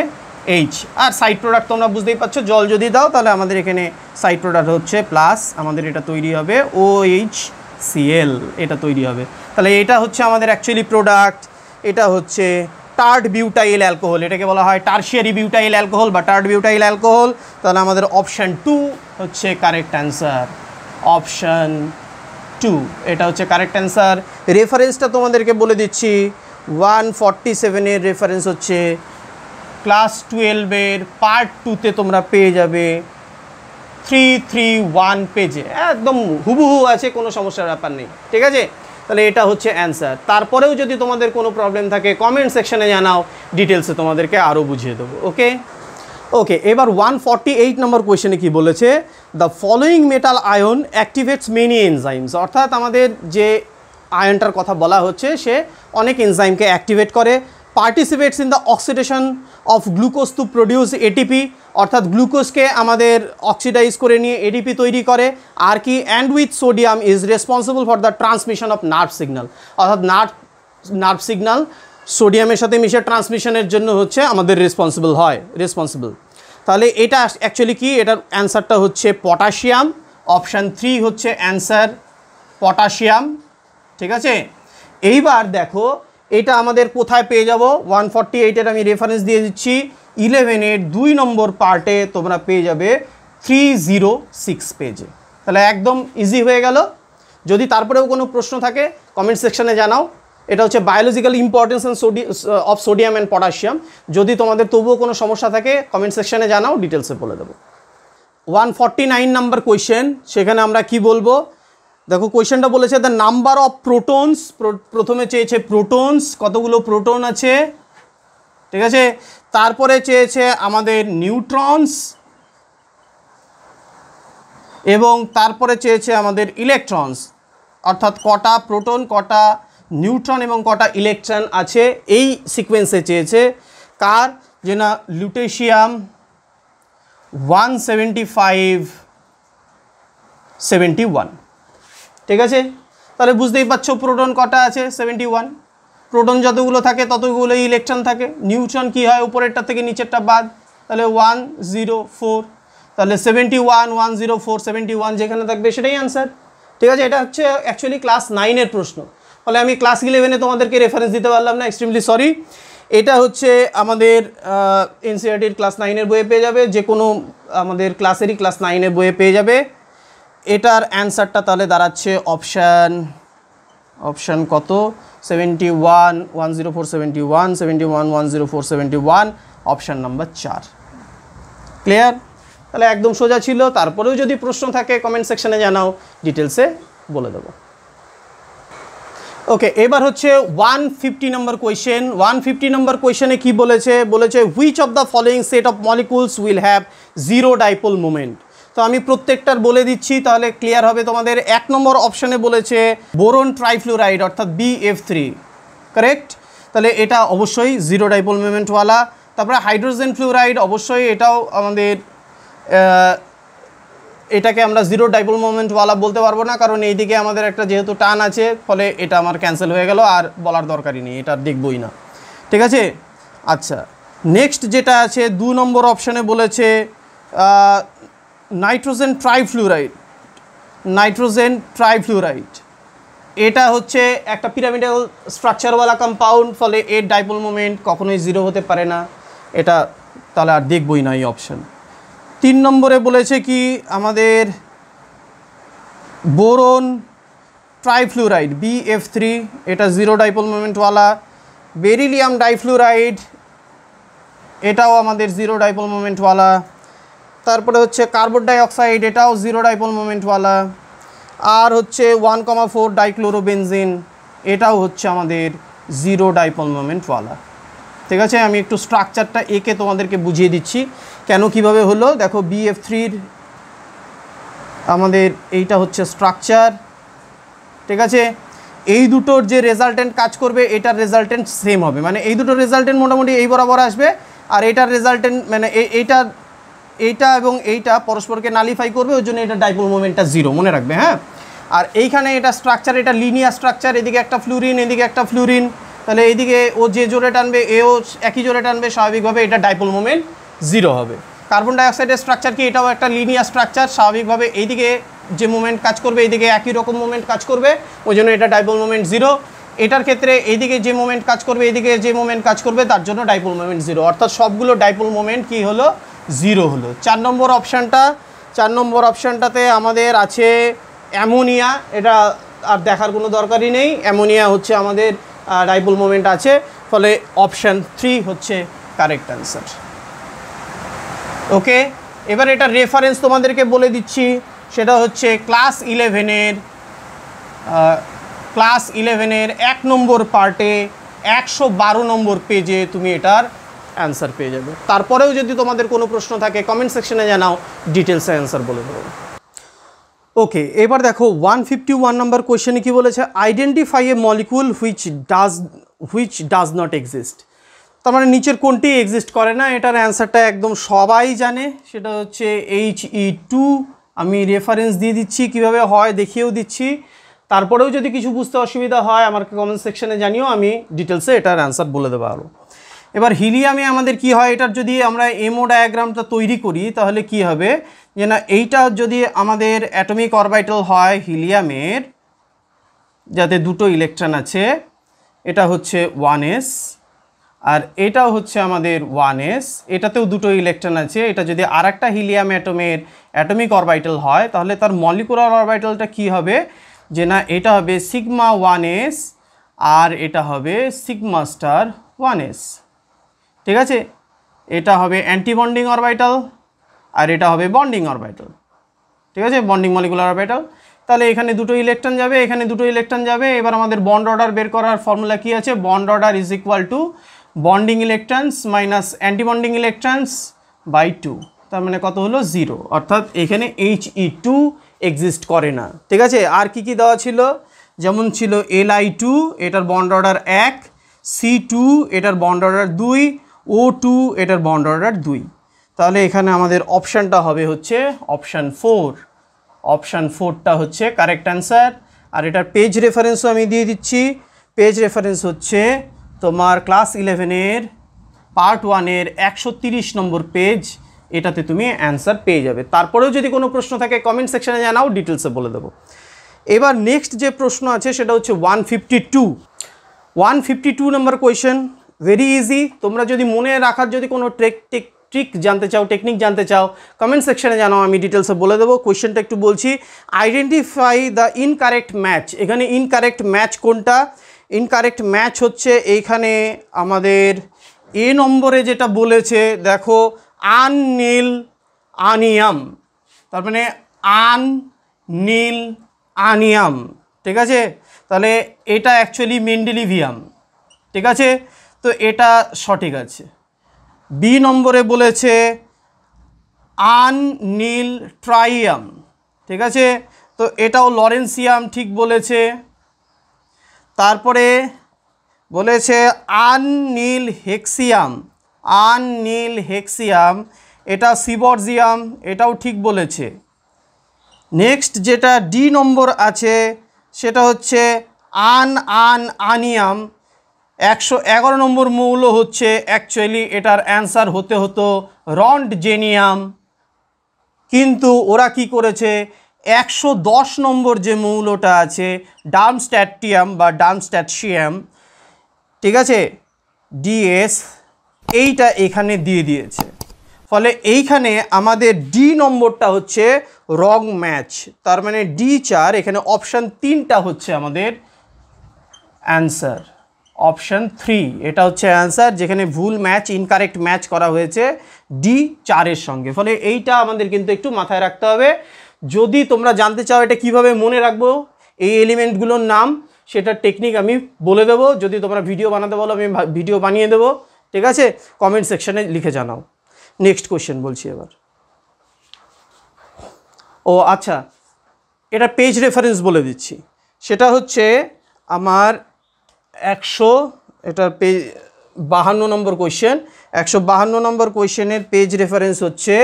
Speaker 1: এইচ আর সাইড প্রোডাক্ট তোমরা বুঝতেই পারছো জল যদি দাও তাহলে আমাদের এখানে সাইড প্রোডাক্ট হচ্ছে প্লাস আমাদের এটা তৈরি হবে ও এইচ সিএল এটা তৈরি হবে তাহলে এটা হচ্ছে আমাদের অ্যাকচুয়ালি প্রোডাক্ট এটা হচ্ছে টার্ড বিউটাইল অ্যালকোহল এটাকে বলা হয় টার্সিয়ারি বিউটাইল অ্যালকোহল বা টার্ড বিউটাইল অ্যালকোহল তাহলে আমাদের অপশান টু হচ্ছে কারেক্ট অ্যান্সার অপশান টু এটা হচ্ছে কারেক্ট অ্যান্সার রেফারেন্সটা তোমাদেরকে বলে দিচ্ছি ওয়ান ফর্টি সেভেনের রেফারেন্স হচ্ছে ক্লাস টুয়েলভের পার্ট টুতে তোমরা পেয়ে যাবে থ্রি থ্রি ওয়ান পেজে একদম হুবহু আছে কোনো সমস্যার ব্যাপার নেই ঠিক আছে তাহলে এটা হচ্ছে অ্যান্সার তারপরেও যদি তোমাদের কোনো প্রবলেম থাকে কমেন্ট সেকশানে জানাও ডিটেলসে তোমাদেরকে আরও বুঝিয়ে দেবো ওকে ওকে এবার ওয়ান ফর্টি এইট নম্বর কোয়েশনে কী বলেছে the following metal ion activates many enzymes অর্থাৎ আমাদের যে আয়নটার কথা বলা হচ্ছে সে অনেক এনজাইমকে অ্যাক্টিভেট করে participates in the oxidation of glucose to produce ATP অর্থাৎ গ্লুকোজকে আমাদের অক্সিডাইজ করে নিয়ে এডিপি তৈরি করে আর কি and with sodium is responsible for the transmission of nerve signal অর্থাৎ নার্ভ নার্ভ সিগন্যাল সোডিয়ামের সাথে মিশে ট্রান্সমিশনের জন্য হচ্ছে আমাদের রেসপন্সিবল হয় রেসপন্সিবল তাহলে এটা অ্যাকচুয়ালি কি এটার অ্যান্সারটা হচ্ছে পটাশিয়াম অপশান থ্রি হচ্ছে অ্যান্সার পটাশিয়াম ঠিক আছে এইবার দেখো এটা আমাদের কোথায় পেয়ে যাব ওয়ান ফর্টি এইটের আমি রেফারেন্স দিয়ে দিচ্ছি ইলেভেনের দুই নম্বর পার্টে তোমরা পেয়ে যাবে থ্রি জিরো সিক্স পেজে তাহলে একদম ইজি হয়ে গেল যদি তারপরেও কোনো প্রশ্ন থাকে কমেন্ট সেকশানে জানাও এটা হচ্ছে বায়োলজিক্যাল ইম্পর্টেন্স অ্যান্ড সোডি অফ সোডিয়াম অ্যান্ড পটাশিয়াম যদি তোমাদের তবুও কোনো সমস্যা থাকে কমেন্ট সেকশানে জানাও ডিটেলসে বলে দেবো one forty nine number question সেখানে আমরা কি বলবো দেখো কোয়েশ্চেনটা বলেছে দ্য নাম্বার অফ প্রোটনস প্রথমে চেয়েছে প্রোটনস কতগুলো প্রোটন আছে ঠিক আছে তারপরে চেয়েছে আমাদের নিউট্রনস এবং তারপরে চেয়েছে আমাদের ইলেকট্রনস অর্থাৎ কটা প্রোটন কটা নিউট্রন এবং কটা ইলেকট্রন আছে এই সিকোয়েন্সে চেয়েছে কার যে না lutetium one seventy five seventy one ঠিক আছে তাহলে বুঝতেই পারছো প্রোটন কটা আছে সেভেন্টি ওয়ান প্রোটন যতগুলো থাকে ততগুলো ইলেকট্রন থাকে নিউট্রন কি হয় উপরেরটা থেকে নিচেরটা বাদ তাহলে ওয়ান জিরো ফোর তাহলে seventy one one zero four seventy one যেখানে থাকবে সেটাই অ্যান্সার ঠিক আছে এটা হচ্ছে অ্যাকচুয়ালি ক্লাস নাইনের প্রশ্ন ফলে আমি ক্লাস ইলেভেনে তোমাদেরকে রেফারেন্স দিতে পারলাম না এক্সট্রিমলি সরি এটা হচ্ছে আমাদের এনসিআরটির ক্লাস নাইনের বইয়ে পেয়ে যাবে যে কোনো আমাদের ক্লাসেরই ক্লাস নাইনের বইয়ে পেয়ে যাবে এটার অ্যান্সারটা তাহলে দাঁড়াচ্ছে অপশান অপশান কত seventy one one zero four seventy one seventy one one zero four seventy one option number চার ক্লিয়ার তাহলে একদম সোজা ছিল তারপরেও যদি প্রশ্ন থাকে কমেন্ট সেকশানে জানাও ডিটেলসে বলে দেবো ওকে এবার হচ্ছে one fifty number question one fifty number কোয়েশ্চেনে কী বলেছে বলেছে which of the following set of molecules will have zero dipole moment তো আমি প্রত্যেকটার বলে দিচ্ছি তাহলে ক্লিয়ার হবে তোমাদের এক নম্বর অপশানে বলেছে বোরন ট্রাইফ্লুরাইড অর্থাৎ বিএফ থ্রি কারেক্ট তাহলে এটা অবশ্যই জিরো ডাইপল মেমেন্টওয়ালা তারপরে হাইড্রোজেন ফ্লুরাইড অবশ্যই এটাও আমাদের এটাকে আমরা জিরো ডাইপল মোমেন্টওয়ালা বলতে পারবো না কারণ এইদিকে আমাদের একটা যেহেতু টান আছে ফলে এটা আমার ক্যান্সেল হয়ে গেল আর বলার দরকারই নেই এটা দেখবই না ঠিক আছে আচ্ছা নেক্সট যেটা আছে দু নম্বর অপশানে বলেছে নাইট্রোজেন ট্রাইফ্লুরাইড নাইট্রোজেন ট্রাইফ্লুরাইড এটা হচ্ছে একটা পিরামিডাল স্ট্রাকচারওয়ালা কম্পাউন্ড ফলে এর ডাইপল মোমেন্ট কখনোই জিরো হতে পারে না এটা তাহলে আর দেখবই না এই অপশান তিন নম্বরে বলেছে কি আমাদের boron trifluoride B F three এটা জিরো ডাইপল মোমেন্টওয়ালা বেরিলিয়াম ডাইফ্লুরাইড এটাও আমাদের জিরো ডাইপল মোমেন্টওয়ালা তারপরে হচ্ছে কার্বন ডাইঅক্সাইড এটাও জিরো ডাইপোল মোমেন্টওয়ালা আর হচ্ছে ওয়ান কমা ফোর ডাইক্লোরোবেনজিন এটাও হচ্ছে আমাদের জিরো ডাইপল মোমেন্টওয়ালা ঠিক আছে আমি একটু স্ট্রাকচারটা একে তোমাদেরকে বুঝিয়ে দিচ্ছি কেন কিভাবে হলো দেখো বিএফ থ্রির আমাদের এইটা হচ্ছে স্ট্রাকচার ঠিক আছে এই দুটোর যে রেজাল্টেন্ট কাজ করবে এটার রেজাল্টেন্ট সেম হবে মানে এই দুটোর রেজাল্টেন্ট মোটামুটি এই বরাবর আসবে আর এটার রেজাল্টেন্ট মানে এইটার এইটা এবং এইটা পরস্পরকে নালিফাই করবে ওই জন্য এটা ডাইপোল মোমেন্টটা জিরো মনে রাখবে হ্যাঁ আর এইখানে এটা স্ট্রাকচার এটা লিনিয়ার স্ট্রাকচার এদিকে একটা ফ্লুরিন এদিকে একটা ফ্লুরিন তাহলে এইদিকে ও যে জোরে টানবে এও একই জোরে টানবে স্বাভাবিকভাবে এটা ডাইপোল মোমেন্ট জিরো হবে কার্বন ডাইঅক্সাইডের স্ট্রাকচার কি এটাও একটা লিনিয়ার স্ট্রাকচার স্বাভাবিকভাবে এইদিকে যে মোমেন্ট কাজ করবে এইদিকে একই রকম মোমেন্ট কাজ করবে ওই জন্য এটা ডাইপোল মোমেন্ট জিরো এটার ক্ষেত্রে এইদিকে যে মোমেন্ট কাজ করবে এইদিকে যে মোমেন্ট কাজ করবে তার জন্য ডাইপোল মোমেন্ট জিরো অর্থাৎ সবগুলো ডাইপোল মোমেন্ট কি হলো জিরো হলো চার নম্বর অপশানটা চার নম্বর অপশানটাতে আমাদের আছে অ্যামোনিয়া এটা আর দেখার কোনো দরকারই নেই অ্যামোনিয়া হচ্ছে আমাদের ডাইপোল মোমেন্ট আছে ফলে অপশান থ্রি হচ্ছে কারেক্ট অ্যান্সার ওকে এবার এটা রেফারেন্স তোমাদেরকে বলে দিচ্ছি সেটা হচ্ছে ক্লাস ইলেভেনের ক্লাস ইলেভেনের এক নম্বর পার্টে একশো বারো নম্বর পেজে তুমি এটার অ্যান্সার পেয়ে যাবে তারপরেও যদি তোমাদের কোনো প্রশ্ন থাকে কমেন্ট সেকশনে জানাও ডিটেলসে অ্যান্সার বলে দেবো ওকে এবার দেখো ওয়ান ফিফটি ওয়ান নম্বর কোয়েশ্চেনে কী বলেছে identify a molecule which does which does not exist তার মানে নিচের কোনটি এক্সিস্ট করে না এটার অ্যান্সারটা একদম সবাই জানে সেটা হচ্ছে এইচ ই টু আমি রেফারেন্স দিয়ে দিচ্ছি কিভাবে হয় দেখিয়েও দিচ্ছি তারপরেও যদি কিছু বুঝতে অসুবিধা হয় আমাকে কমেন্ট সেকশানে জানিও আমি ডিটেলসে এটার অ্যান্সার বলে দেবো আরও এবার হিলিয়ামে আমাদের কি হয় এটার যদি আমরা এমও ডায়াগ্রামটা তৈরি করি তাহলে কি হবে যে না এইটা যদি আমাদের অ্যাটমিক অরবাইটাল হয় হিলিয়ামের যাতে দুটো ইলেকট্রন আছে এটা হচ্ছে ওয়ান এস আর এটাও হচ্ছে আমাদের ওয়ান এস এটাতেও দুটো ইলেকট্রন আছে এটা যদি আর একটা হিলিয়াম অ্যাটমের অ্যাটমিক অরবাইটাল হয় তাহলে তার মলিকুলার অরবাইটালটা কি হবে যে না এটা হবে সিগমা ওয়ান এস আর এটা হবে সিগমা স্টার ওয়ান এস ঠিক আছে এটা হবে অ্যান্টিবন্ডিং অরবাইটাল আর এটা হবে বন্ডিং অরবাইটাল ঠিক আছে বন্ডিং মলিকুলার অরবাইটাল তাহলে এখানে দুটো ইলেকট্রন যাবে এখানে দুটো ইলেকট্রন যাবে এবার আমাদের বন্ড অর্ডার বের করার ফর্মুলা কি আছে bond order is equal to bonding electrons minus antibonding electrons by two তার মানে কত হলো জিরো অর্থাৎ এখানে এইচ ই টু এক্সিস্ট করে না ঠিক আছে আর কি কি দেওয়া ছিল যেমন ছিল এল আই টু এটার বন্ড অর্ডার এক সি টু এটার বন্ড অর্ডার দুই ও টু এটার বন্ড অর্ডার দুই তাহলে এখানে আমাদের অপশানটা হবে হচ্ছে অপশান ফোর অপশান ফোরটা হচ্ছে কারেক্ট অ্যান্সার আর এটার পেজ রেফারেন্সও আমি দিয়ে দিচ্ছি পেজ রেফারেন্স হচ্ছে তোমার ক্লাস ইলেভেনের পার্ট ওয়ানের একশো তিরিশ নম্বর পেজ এটাতে তুমি অ্যান্সার পেয়ে যাবে তারপরেও যদি কোনো প্রশ্ন থাকে কমেন্ট সেকশানে জানাও ডিটেলসে বলে দেবো এবার নেক্সট যে প্রশ্ন আছে সেটা হচ্ছে one fifty two one fifty two নম্বর কোয়েশন ভেরি ইজি তোমরা যদি মনে রাখার যদি কোনো ট্রেক টেক ট্রিক জানতে চাও টেকনিক জানতে চাও কমেন্ট সেকশানে জানাও আমি ডিটেলসে বলে দেবো কোয়েশ্চেনটা একটু বলছি আইডেন্টিফাই দ্য ইনকারেক্ট ম্যাচ এখানে ইনকারেক্ট ম্যাচ কোনটা ইনকারেক্ট ম্যাচ হচ্ছে এইখানে আমাদের এ নম্বরে যেটা বলেছে দেখো আন নীল আনিয়াম তার মানে আন নীল আনিয়াম ঠিক আছে তাহলে এটা অ্যাকচুয়ালি মেন্ডেলিভিয়াম ঠিক আছে তো এটা সঠিক আছে বি নম্বরে বলেছে আন নীল ট্রাইয়াম ঠিক আছে তো এটাও লরেন্সিয়াম ঠিক বলেছে তারপরে বলেছে আন নীল হেক্সিয়াম আন নীল হেক্সিয়াম এটা সিবরজিয়াম এটাও ঠিক বলেছে নেক্সট যেটা ডি নম্বর আছে সেটা হচ্ছে আন আন আনিয়াম একশো এগারো নম্বর মৌল হচ্ছে অ্যাকচুয়ালি এটার অ্যান্সার হতে হতো রন্ড জেনিয়াম কিন্তু ওরা কি করেছে একশো দশ নম্বর যে মৌলটা আছে ডামস্ট্যাটিয়াম বা ডামস্ট্যাটশিয়াম ঠিক আছে ডিএস এইটা এখানে দিয়ে দিয়েছে ফলে এইখানে আমাদের ডি নম্বরটা হচ্ছে রং ম্যাচ তার মানে ডি চার এখানে অপশান তিনটা হচ্ছে আমাদের অ্যান্সার অপশান থ্রি এটা হচ্ছে অ্যান্সার যেখানে ভুল ম্যাচ ইনকারেক্ট ম্যাচ করা হয়েছে ডি চারের সঙ্গে ফলে এইটা আমাদের কিন্তু একটু মাথায় রাখতে হবে যদি তোমরা জানতে চাও এটা কিভাবে মনে রাখবো এই এলিমেন্টগুলোর নাম সেটার টেকনিক আমি বলে দেবো যদি তোমরা ভিডিও বানাতে বলো আমি ভিডিও বানিয়ে দেবো ঠিক আছে কমেন্ট সেকশানে লিখে জানাও নেক্সট কোয়েশ্চেন বলছি এবার ও আচ্ছা এটা পেজ রেফারেন্স বলে দিচ্ছি সেটা হচ্ছে আমার একশো এটা পেজ বাহান্ন নম্বর কোয়েশ্চেন একশো বাহান্ন নম্বর কোয়েশ্চেনের পেজ রেফারেন্স হচ্ছে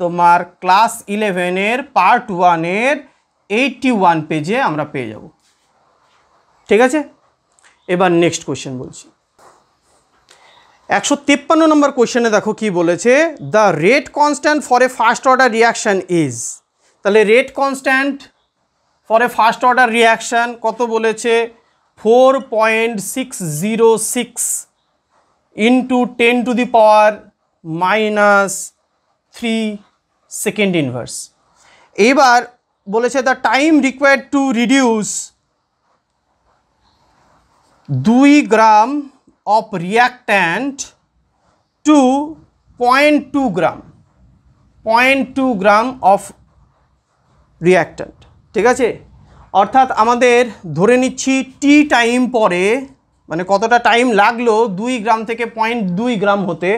Speaker 1: তোমার ক্লাস ইলেভেনের পার্ট ওয়ানের এইটটি ওয়ান পেজে আমরা পেয়ে যাব ঠিক আছে এবার নেক্সট কোয়েশ্চেন বলছি একশো তেপ্পান্ন নম্বর কোয়েশ্চেনে দেখো কি বলেছে the rate constant for a first order reaction is তাহলে rate constant for a first order reaction কত বলেছে four point six zero six into ten to the power minus three second inverse এবার বলেছে the time required to reduce দুই গ্রাম of reactant to point two gram point two gram of reactant ঠিক আছে অর্থাৎ আমাদের ধরে নিচ্ছি টি টাইম পরে মানে কতটা টাইম লাগলো দুই গ্রাম থেকে পয়েন্ট দুই গ্রাম হতে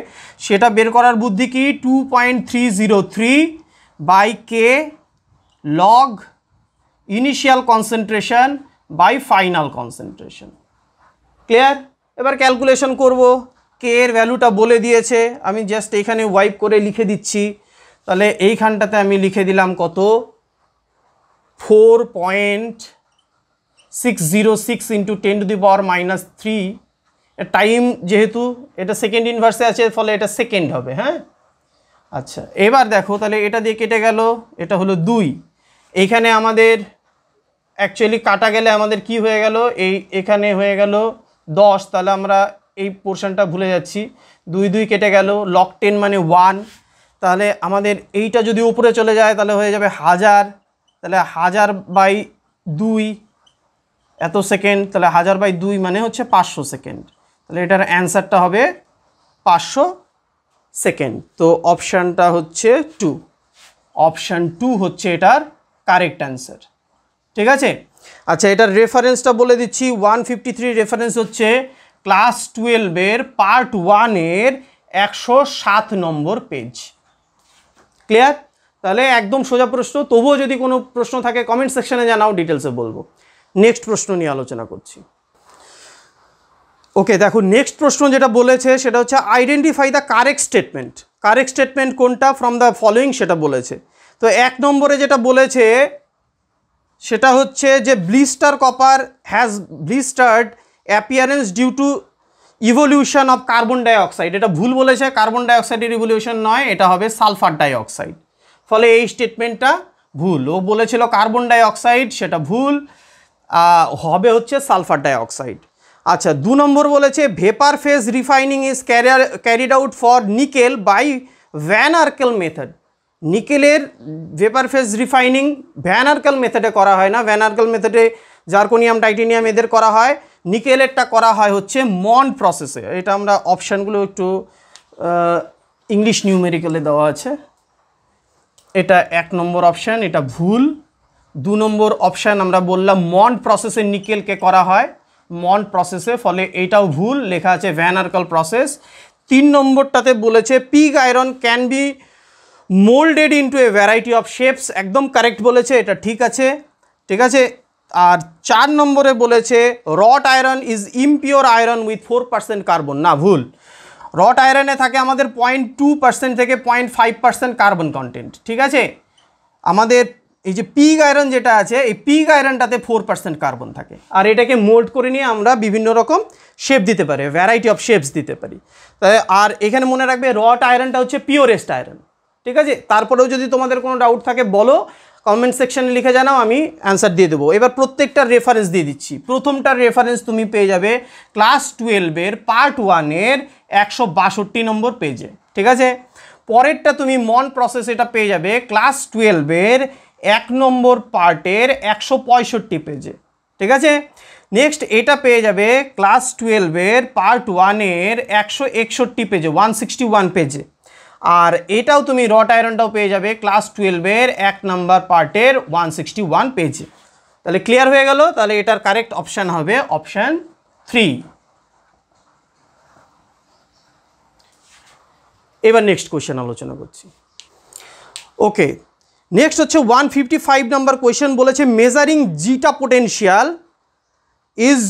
Speaker 1: সেটা বের করার বুদ্ধি কি two point three zero three by K log initial concentration by final concentration clear এবার ক্যালকুলেশন করব কে এর ভ্যালুটা বলে দিয়েছে আমি জাস্ট এখানে ওয়াইপ করে লিখে দিচ্ছি তাহলে এইখানটাতে আমি লিখে দিলাম কত four point six zero six into ten to the power minus three time যেহেতু এটা সেকেন্ড ইনভার্সে আছে ফলে এটা সেকেন্ড হবে হ্যাঁ আচ্ছা এবার দেখো তাহলে এটা দিয়ে কেটে গেল এটা হলো দুই এখানে আমাদের অ্যাকচুয়ালি কাটা গেলে আমাদের কি হয়ে গেল এই এখানে হয়ে গেল দশ তাহলে আমরা এই পোর্শনটা ভুলে যাচ্ছি দুই দুই কেটে গেল লক টেন মানে ওয়ান তাহলে আমাদের এইটা যদি উপরে চলে যায় তাহলে হয়ে যাবে হাজার তাহলে হাজার বাই দুই এত সেকেন্ড তাহলে হাজার বাই দুই মানে হচ্ছে পাঁচশো সেকেন্ড তাহলে এটার অ্যান্সারটা হবে পাঁচশো সেকেন্ড তো অপশানটা হচ্ছে টু অপশান টু হচ্ছে এটার কারেক্ট অ্যান্সার ঠিক আছে আচ্ছা এটার রেফারেন্সটা বলে দিচ্ছি ওয়ান রেফারেন্স হচ্ছে ক্লাস টুয়েলভের পার্ট ওয়ানের একশো সাত নম্বর পেজ ক্লিয়ার তাহলে একদম সোজা প্রশ্ন তবুও যদি কোনো প্রশ্ন থাকে কমেন্ট সেকশনে জানাও ডিটেলসে বলবো নেক্সট প্রশ্ন নিয়ে আলোচনা করছি ওকে দেখো নেক্সট প্রশ্ন যেটা বলেছে সেটা হচ্ছে identify the correct statement correct statement কোনটা ফ্রম দ্য ফলোয়িং সেটা বলেছে তো এক নম্বরে যেটা বলেছে সেটা হচ্ছে যে blister copper has blistered appearance due to evolution of carbon dioxide এটা ভুল বলেছে কার্বন ডাইঅক্সাইডের ইভলিউশন নয় এটা হবে সালফার ডাইঅক্সাইড ফলে এই স্টেটমেন্টটা ভুল ও বলেছিল কার্বন ডাইঅক্সাইড সেটা ভুল হবে হচ্ছে সালফার ডাইঅক্সাইড আচ্ছা দু নম্বর বলেছে vapour phase refining is carrier carried out for nickel by van Arkel method নিকেলের vapour phase refining van Arkel মেথডে করা হয় না ভ্যান আর্কেল মেথডে জার্কোনিয়াম টাইটেনিয়াম এদের করা হয় নিকেলেরটা করা হয় হচ্ছে মন প্রসেসে এটা আমরা অপশানগুলো একটু ইংলিশ নিউমেরিক্যালে দেওয়া আছে এটা এক নম্বর অপশান এটা ভুল দু নম্বর অপশান আমরা বললাম মন্ড প্রসেসে নিকেলকে করা হয় মন্ড প্রসেসে ফলে এটাও ভুল লেখা আছে ভ্যানার্কল প্রসেস তিন নম্বরটাতে বলেছে pig iron can be moulded into a variety of shapes একদম কারেক্ট বলেছে এটা ঠিক আছে ঠিক আছে আর চার নম্বরে বলেছে wrought iron is impure iron with four percent carbon না ভুল রট আয়রনে থাকে আমাদের পয়েন্ট টু পার্সেন্ট থেকে point five percent carbon content ঠিক আছে আমাদের এই যে পিগ আয়রন যেটা আছে এই পিগ আয়রনটাতে ফোর পার্সেন্ট কার্বন থাকে আর এটাকে মোল্ড করে নিয়ে আমরা বিভিন্ন রকম শেপ দিতে পারি ভ্যারাইটি অফ শেপস দিতে পারি আর এখানে মনে রাখবে রট আয়রনটা হচ্ছে পিওরেস্ট আয়রন ঠিক আছে তারপরেও যদি তোমাদের কোনো ডাউট থাকে বলো কমেন্ট সেকশানে লিখে জানাও আমি অ্যান্সার দিয়ে দেবো এবার প্রত্যেকটা রেফারেন্স দিয়ে দিচ্ছি প্রথমটার রেফারেন্স তুমি পেয়ে যাবে ক্লাস টুয়েলভের পার্ট ওয়ানের একশো বাষট্টি নম্বর পেজে ঠিক আছে পরেরটা তুমি মন প্রসেস এটা পেয়ে যাবে ক্লাস টুয়েলভের এক নম্বর পার্টের একশো পঁয়ষট্টি পেজে ঠিক আছে নেক্সট এটা পেয়ে যাবে ক্লাস টুয়েলভের পার্ট ওয়ানের একশো একষট্টি পেজে ওয়ান সিক্সটি ওয়ান পেজে আর এটাও তুমি রট আয়রনটাও পেয়ে যাবে ক্লাস টুয়েলভের এক নম্বর পার্টের ওয়ান সিক্সটি ওয়ান পেজে তাহলে ক্লিয়ার হয়ে গেল তাহলে এটার কারেক্ট অপশান হবে অপশান থ্রি এবার নেক্সট কোয়েশ্চেন আলোচনা করছি ওকে নেক্সট হচ্ছে one fifty five number question বলেছে measuring zeta potential is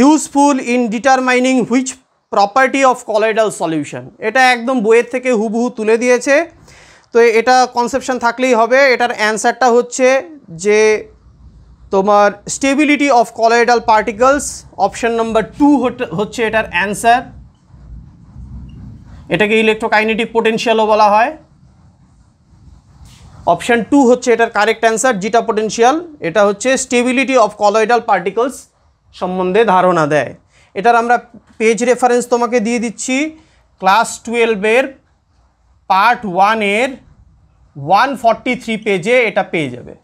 Speaker 1: useful in determining which property of colloidal solution এটা একদম বইয়ের থেকে হুবহু তুলে দিয়েছে তো এটা কনসেপশন থাকলেই হবে এটার অ্যান্সারটা হচ্ছে যে তোমার stability of colloidal particles option number two হচ্ছে এটার অ্যান্সার এটাকে ইলেকট্রোকাইনেটিক পোটেন্সিয়ালও বলা হয় অপশান টু হচ্ছে এটার কারেক্ট অ্যান্সার জিটা পোটেন্সিয়াল এটা হচ্ছে স্টেবিলিটি অফ কলয়েডাল পার্টিকলস সম্বন্ধে ধারণা দেয় এটার আমরা পেজ রেফারেন্স তোমাকে দিয়ে দিচ্ছি ক্লাস টুয়েলভের পার্ট ওয়ানের ওয়ান ফর্টি থ্রি পেজে এটা পেয়ে যাবে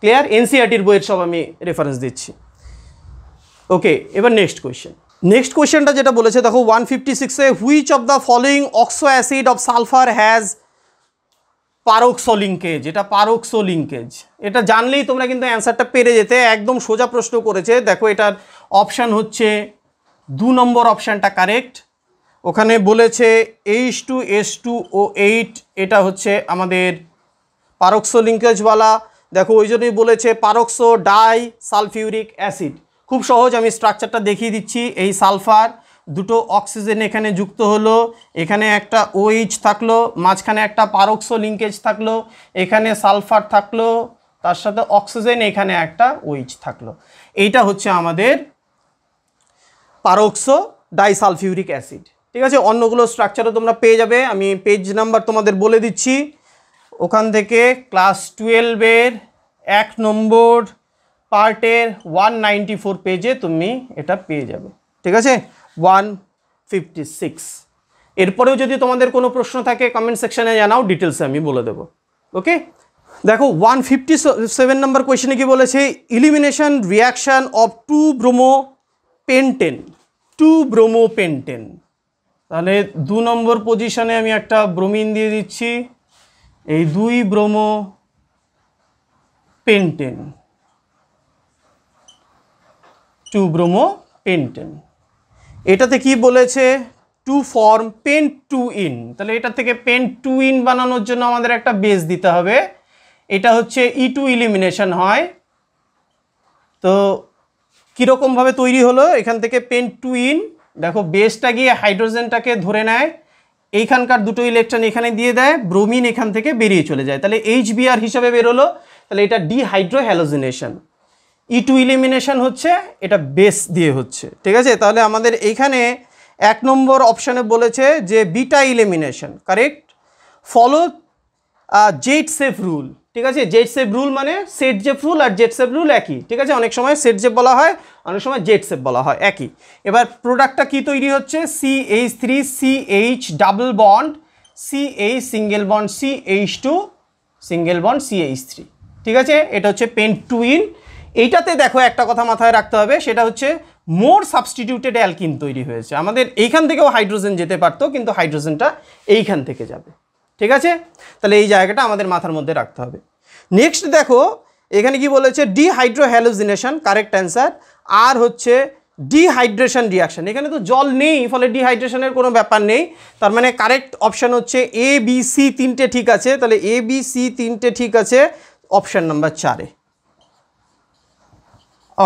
Speaker 1: ক্লিয়ার e এনসিআরটির বইয়ের সব আমি রেফারেন্স দিচ্ছি ওকে এবার নেক্সট কোয়েশ্চেন নেক্সট কোয়েশ্চেনটা যেটা বলেছে দেখো ওয়ান ফিফটি সিক্সে which of the following oxo acid of sulphur has peroxo linkage এটা পারোক্সো লিঙ্কেজ এটা জানলেই তোমরা কিন্তু অ্যান্সারটা পেরে যেতে একদম সোজা প্রশ্ন করেছে দেখো এটার অপশান হচ্ছে দু নম্বর অপশানটা কারেক্ট ওখানে বলেছে H two S two O eight এটা হচ্ছে আমাদের পারক্সো লিঙ্কেজওয়ালা দেখো ওই জন্যই বলেছে পারক্সো ডাই সালফিউরিক অ্যাসিড খুব সহজ আমি স্ট্রাকচারটা দেখিয়ে দিচ্ছি এই সালফার দুটো অক্সিজেন এখানে যুক্ত হলো এখানে একটা ওইচ থাকলো মাঝখানে একটা পারক্সো লিঙ্কেজ থাকলো এখানে সালফার থাকলো তার সাথে অক্সিজেন এখানে একটা ওইচ থাকলো এইটা হচ্ছে আমাদের পারোক্সো ডাইসালফিউরিক অ্যাসিড ঠিক আছে অন্যগুলো স্ট্রাকচারও তোমরা পেয়ে যাবে আমি পেজ নাম্বার তোমাদের বলে দিচ্ছি ওখান থেকে ক্লাস টুয়েলভের এক নম্বর পার্টের ওয়ান নাইনটি ফোর পেজে তুমি এটা পেয়ে যাবে ঠিক আছে ওয়ান ফিফটি সিক্স এরপরেও যদি তোমাদের কোনো প্রশ্ন থাকে কমেন্ট সেকশানে জানাও ডিটেলসে আমি বলে দেবো ওকে দেখো ওয়ান ফিফটি সেভেন নম্বর কোয়েশনে কি বলেছে elimination reaction of two bromo pentane two bromo pentane তাহলে দু নম্বর পজিশনে আমি একটা ব্রোমিন দিয়ে দিচ্ছি এই দুই bromo pentane two bromo pentane এটাতে কি বলেছে to form pent two ene তাহলে এটা থেকে পেন্ট টু ইন বানানোর জন্য আমাদের একটা বেস দিতে হবে এটা হচ্ছে ই টু ইলিমিনেশন হয় তো কীরকমভাবে তৈরি হলো এখান থেকে পেন টু ইন দেখো বেসটা গিয়ে হাইড্রোজেনটাকে ধরে নেয় এইখানকার দুটো ইলেকট্রন এখানে দিয়ে দেয় ব্রোমিন এখান থেকে বেরিয়ে চলে যায় তাহলে এইচ বিআর হিসাবে বেরোলো তাহলে এটা dehydrohalogenation E e two elimination হচ্ছে এটা বেস দিয়ে হচ্ছে ঠিক আছে তাহলে আমাদের এখানে এক নম্বর অপশানে বলেছে যে beta elimination correct follow jet safe rule ঠিক আছে জেট সেপ রুল মানে সেট জেপ রুল আর জেট সেপ রুল একই ঠিক আছে অনেক সময় সেট জেপ বলা হয় অনেক সময় জেট সেপ বলা হয় একই এবার প্রোডাক্টটা কি তৈরি হচ্ছে C H three C H double bond C H single bond C H two single bond C H three ঠিক আছে এটা হচ্ছে পেন টু ইন এইটাতে দেখো একটা কথা মাথায় রাখতে হবে সেটা হচ্ছে মোর সাবস্টিটিউটেড অ্যালকিন তৈরি হয়েছে আমাদের এইখান থেকেও হাইড্রোজেন যেতে পারতো কিন্তু হাইড্রোজেনটা এইখান থেকে যাবে ঠিক আছে তাহলে এই জায়গাটা আমাদের মাথার মধ্যে রাখতে হবে নেক্সট দেখো এখানে কি বলেছে ডিহাইড্রোহ্যালোজিনেশন কারেক্ট অ্যান্সার আর হচ্ছে ডিহাইড্রেশন রিয়াকশান এখানে তো জল নেই ফলে ডিহাইড্রেশনের কোনো ব্যাপার নেই তার মানে কারেক্ট অপশান হচ্ছে এ বি সি তিনটে ঠিক আছে তাহলে এ বি সি তিনটে ঠিক আছে অপশান নাম্বার চারে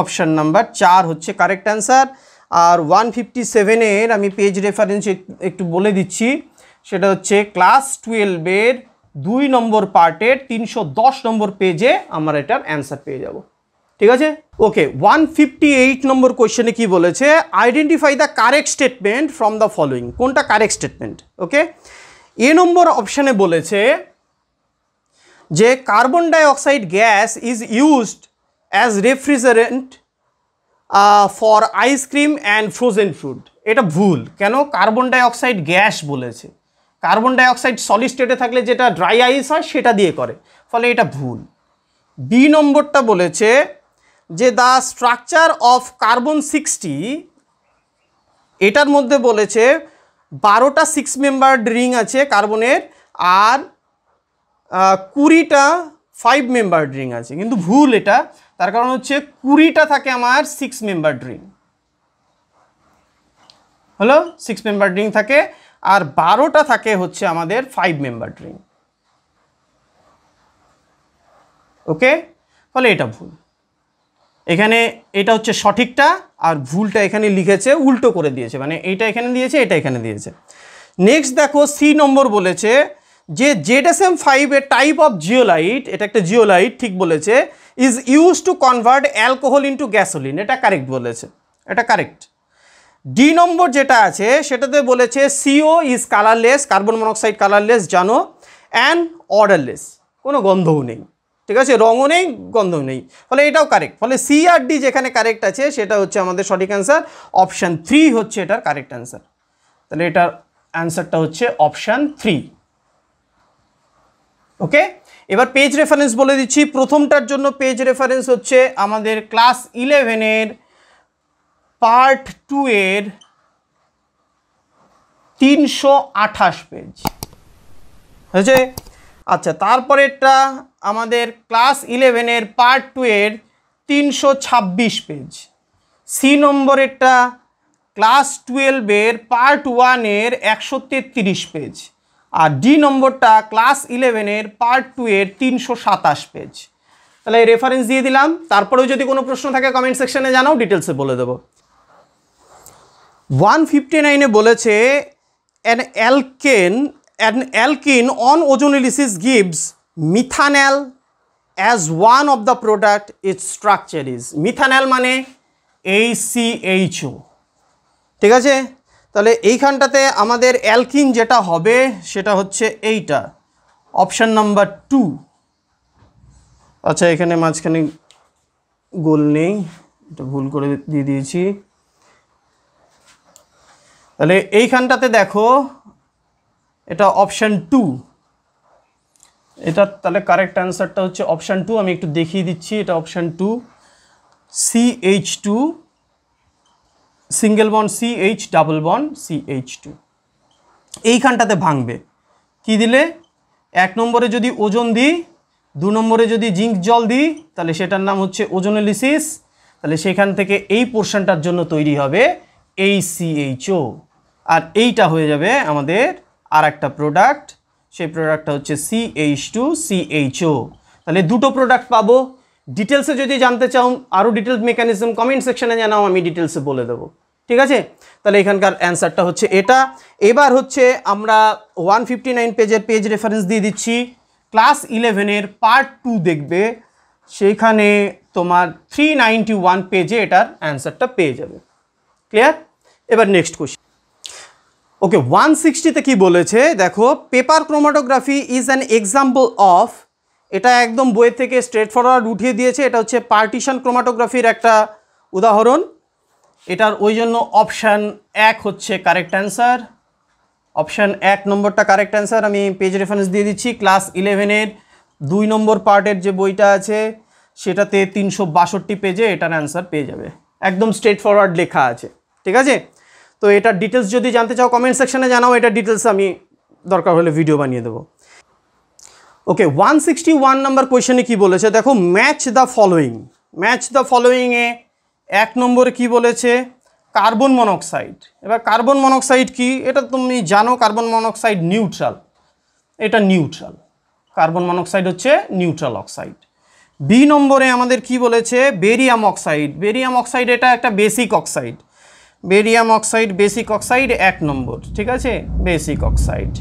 Speaker 1: অপশান নাম্বার চার হচ্ছে কারেক্ট অ্যান্সার আর ওয়ান ফিফটি সেভেনের আমি পেজ রেফারেন্স একটু বলে দিচ্ছি সেটা হচ্ছে ক্লাস টুয়েলভের দুই নম্বর পার্টের তিনশো দশ নম্বর পেজে আমরা এটার অ্যান্সার পেয়ে যাব ঠিক আছে ওকে ওয়ান ফিফটি এইট নম্বর কোয়েশনে কী বলেছে identify the correct statement from the following কোনটা কারেক্ট স্টেটমেন্ট ওকে এ নম্বর অপশানে বলেছে যে carbon dioxide gas is used as refrigerant for ice cream and frozen fruit এটা ভুল কেন কার্বন ডাইঅক্সাইড গ্যাস বলেছে কার্বন ডাইঅক্সাইড সলিড স্টেটে থাকলে যেটা ড্রাই আইস হয় সেটা দিয়ে করে ফলে এটা ভুল বি নম্বরটা বলেছে যে the structure of carbon sixty এটার মধ্যে বলেছে বারোটা সিক্স মেম্বার রিং আছে কার্বনের আর কুড়িটা ফাইভ মেম্বার রিং আছে কিন্তু ভুল এটা তার কারণ হচ্ছে কুড়িটা থাকে আমার সিক্স মেম্বার রিং হলো সিক্স মেম্বার রিং থাকে আর বারোটা থাকে হচ্ছে আমাদের ফাইভ মেম্বার ড্রিম ওকে ফলে এটা ভুল এখানে এটা হচ্ছে সঠিকটা আর ভুলটা এখানে লিখেছে উল্টো করে দিয়েছে মানে এটা এখানে দিয়েছে এটা এখানে দিয়েছে নেক্সট দেখো সি নম্বর বলেছে যে ZSM five A type of zeolite এটা একটা জিওলাইট ঠিক বলেছে is use to convert alcohol into gasoline এটা কারেক্ট বলেছে এটা কারেক্ট ডি নম্বর যেটা আছে সেটাতে বলেছে CO is colourless carbon monoxide colourless জানো অ্যান্ড অর্ডারলেস কোনো গন্ধও নেই ঠিক আছে রঙও নেই গন্ধও নেই ফলে এটাও কারেক্ট ফলে সি আর ডি যেখানে কারেক্ট আছে সেটা হচ্ছে আমাদের সঠিক অ্যান্সার অপশান থ্রি হচ্ছে এটার কারেক্ট অ্যান্সার তাহলে এটার অ্যান্সারটা হচ্ছে অপশান থ্রি ওকে এবার পেজ রেফারেন্স বলে দিচ্ছি প্রথমটার জন্য পেজ রেফারেন্স হচ্ছে আমাদের ক্লাস ইলেভেনের পার্ট টু এর তিনশো আঠাশ পেজ হয়েছে আচ্ছা তারপরেরটা আমাদের ক্লাস ইলেভেনের পার্ট টু এর তিনশো ছাব্বিশ পেজ সি নম্বরেরটা ক্লাস টুয়েলভের পার্ট ওয়ানের একশো তেত্রিশ পেজ আর ডি নম্বরটা ক্লাস ইলেভেনের পার্ট টু এর তিনশো সাতাশ পেজ তাহলে রেফারেন্স দিয়ে দিলাম তারপরেও যদি কোনো প্রশ্ন থাকে কমেন্ট সেকশনে জানাও ডিটেলসে বলে দেবো ওয়ান ফিফটি নাইনে বলেছে an alkane an alkyne on ozonolysis gives methanal as one of the product its structure is methanal মানে এই ঠিক আছে তাহলে এইখানটাতে আমাদের অ্যালকিন যেটা হবে সেটা হচ্ছে এইটা অপশান নাম্বার টু আচ্ছা এখানে মাঝখানে গোল নেই এটা ভুল করে দিয়ে দিয়েছি তাহলে এইখানটাতে দেখো এটা অপশান টু এটা তাহলে কারেক্ট অ্যান্সারটা হচ্ছে অপশান টু আমি একটু দেখিয়ে দিচ্ছি এটা option two C H two single bond C H double bond C H two এইখানটাতে ভাঙবে কি দিলে এক নম্বরে যদি ওজন দিই দু নম্বরে যদি জিঙ্ক জল দিই তাহলে সেটার নাম হচ্ছে ওজনেলিসিস তাহলে সেখান থেকে এই পোর্শনটার জন্য তৈরি হবে এই সিএইচও আর এইটা হয়ে যাবে আমাদের আর একটা প্রোডাক্ট সেই প্রোডাক্টটা হচ্ছে সিএইচ টু সিএইচও তাহলে দুটো প্রোডাক্ট পাবো ডিটেলসে যদি জানতে চাও আরও ডিটেলস মেকানিজম কমেন্ট সেকশানে জানাও আমি ডিটেলসে বলে দেবো ঠিক আছে তাহলে এখানকার অ্যান্সারটা হচ্ছে এটা এবার হচ্ছে আমরা ওয়ান ফিফটি নাইন পেজের পেজ রেফারেন্স দিয়ে দিচ্ছি ক্লাস ইলেভেনের পার্ট টু দেখবে সেইখানে তোমার থ্রি নাইনটি ওয়ান পেজে এটার অ্যান্সারটা পেয়ে যাবে ক্লিয়ার এবার নেক্সট কোয়েশ্চেন ওকে ওয়ান সিক্সটিতে কী বলেছে দেখো paper chromatography is an example of এটা একদম বইয়ের থেকে স্ট্রেট ফরওয়ার্ড উঠিয়ে দিয়েছে এটা হচ্ছে পার্টিশন ক্রোমাটোগ্রাফির একটা উদাহরণ এটার ওই জন্য অপশান এক হচ্ছে কারেক্ট অ্যান্সার অপশান এক নম্বরটা কারেক্ট অ্যান্সার আমি পেজ রেফারেন্স দিয়ে দিচ্ছি ক্লাস ইলেভেনের দুই নম্বর পার্টের যে বইটা আছে সেটাতে তিনশো বাষট্টি পেজে এটার অ্যান্সার পেয়ে যাবে একদম স্ট্রেট ফরওয়ার্ড লেখা আছে ঠিক আছে তো এটা ডিটেলস যদি জানতে চাও কমেন্ট সেকশানে জানাও এটা ডিটেলস আমি দরকার হলে ভিডিও বানিয়ে দেবো okay one sixty one number কোয়েশনে কী বলেছে দেখো match the following match the ফলোয়িংয়ে এক নম্বরে কি বলেছে কার্বন মনোক্সাইড এবার কার্বন মনোক্সাইড কি এটা তুমি জানো কার্বন মনোক্সাইড নিউট্রাল এটা নিউট্রাল কার্বন মনোক্সাইড হচ্ছে নিউট্রাল অক্সাইড বি নম্বরে আমাদের কি বলেছে বেরিয়াম অক্সাইড বেরিয়াম অক্সাইড এটা একটা basic oxide barium oxide basic oxide এক নম্বর ঠিক আছে বেসিক অক্সাইড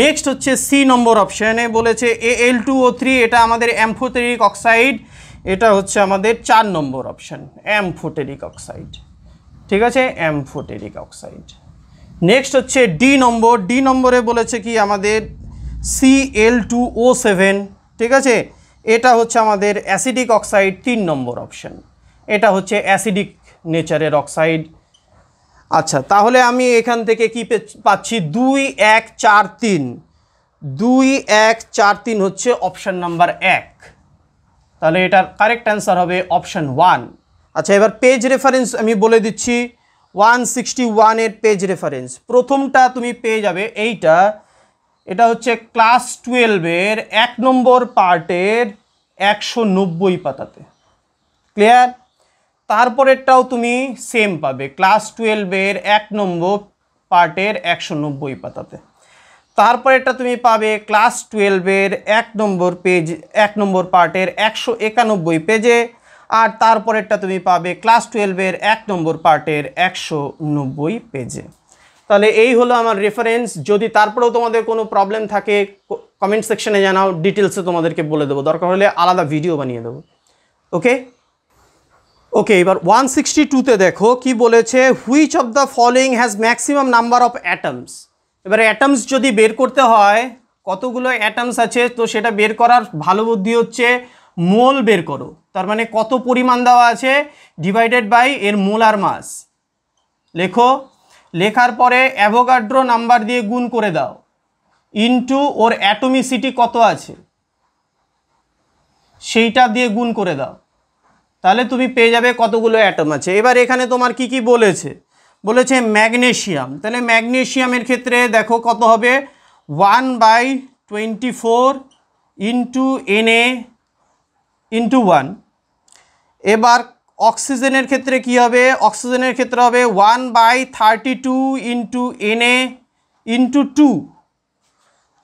Speaker 1: নেক্সট হচ্ছে সি নম্বর অপশানে বলেছে A L two O three এটা আমাদের অ্যাম্ফোটেরিক অক্সাইড এটা হচ্ছে আমাদের চার নম্বর অপশান অ্যাম্ফোটেরিক অক্সাইড ঠিক আছে অ্যাম্ফোটেরিক অক্সাইড নেক্সট হচ্ছে ডি নম্বর ডি নম্বরে বলেছে কি আমাদের C L two O seven ঠিক আছে এটা হচ্ছে আমাদের অ্যাসিডিক অক্সাইড তিন নম্বর অপশান এটা হচ্ছে অ্যাসিডিক নেচারের অক্সাইড আচ্ছা তাহলে আমি এখান থেকে কি পাচ্ছি দুই এক চার তিন দুই এক চার তিন হচ্ছে অপশান নাম্বার এক তাহলে এটার কারেক্ট অ্যান্সার হবে অপশান ওয়ান আচ্ছা এবার পেজ রেফারেন্স আমি বলে দিচ্ছি ওয়ান সিক্সটি ওয়ানের পেজ রেফারেন্স প্রথমটা তুমি পেয়ে যাবে এইটা এটা হচ্ছে ক্লাস টুয়েলভের এক নম্বর পার্টের একশো নব্বই পাতাতে ক্লিয়ার তারপরেরটাও তুমি সেম পাবে ক্লাস টুয়েলভের এক নম্বর পার্টের একশো নব্বই পাতাতে তারপরেরটা তুমি পাবে ক্লাস টুয়েলভের এক নম্বর পেজ এক নম্বর পার্টের একশো একানব্বই পেজে আর তারপরেরটা তুমি পাবে ক্লাস টুয়েলভের এক নম্বর পার্টের একশো নব্বই পেজে তাহলে এই হলো আমার রেফারেন্স যদি তারপরেও তোমাদের কোনো প্রবলেম থাকে কমেন্ট সেকশনে জানাও ডিটেলসে তোমাদেরকে বলে দেবো দরকার হলে আলাদা ভিডিও বানিয়ে দেবো ওকে ওকে এবার ওয়ান সিক্সটি টুতে দেখো কি বলেছে which of the following has maximum number of atoms এবার অ্যাটমস যদি বের করতে হয় কতগুলো অ্যাটমস আছে তো সেটা বের করার ভালো বুদ্ধি হচ্ছে মোল বের করো তার মানে কত পরিমাণ দেওয়া আছে ডিভাইডেড বাই এর মোল আর মাস লেখো লেখার পরে অ্যাভোগাড্রো নাম্বার দিয়ে গুণ করে দাও ইনটু ওর অ্যাটোমিসিটি কত আছে সেইটা দিয়ে গুণ করে দাও তাহলে তুমি পেয়ে যাবে কতগুলো অ্যাটম আছে এবার এখানে তোমার কি কি বলেছে বলেছে ম্যাগনেশিয়াম তাহলে ম্যাগনেশিয়ামের ক্ষেত্রে দেখো কত হবে one by twenty four into N A into one এবার অক্সিজেনের ক্ষেত্রে কি হবে অক্সিজেনের ক্ষেত্রে হবে one by thirty two into N A into two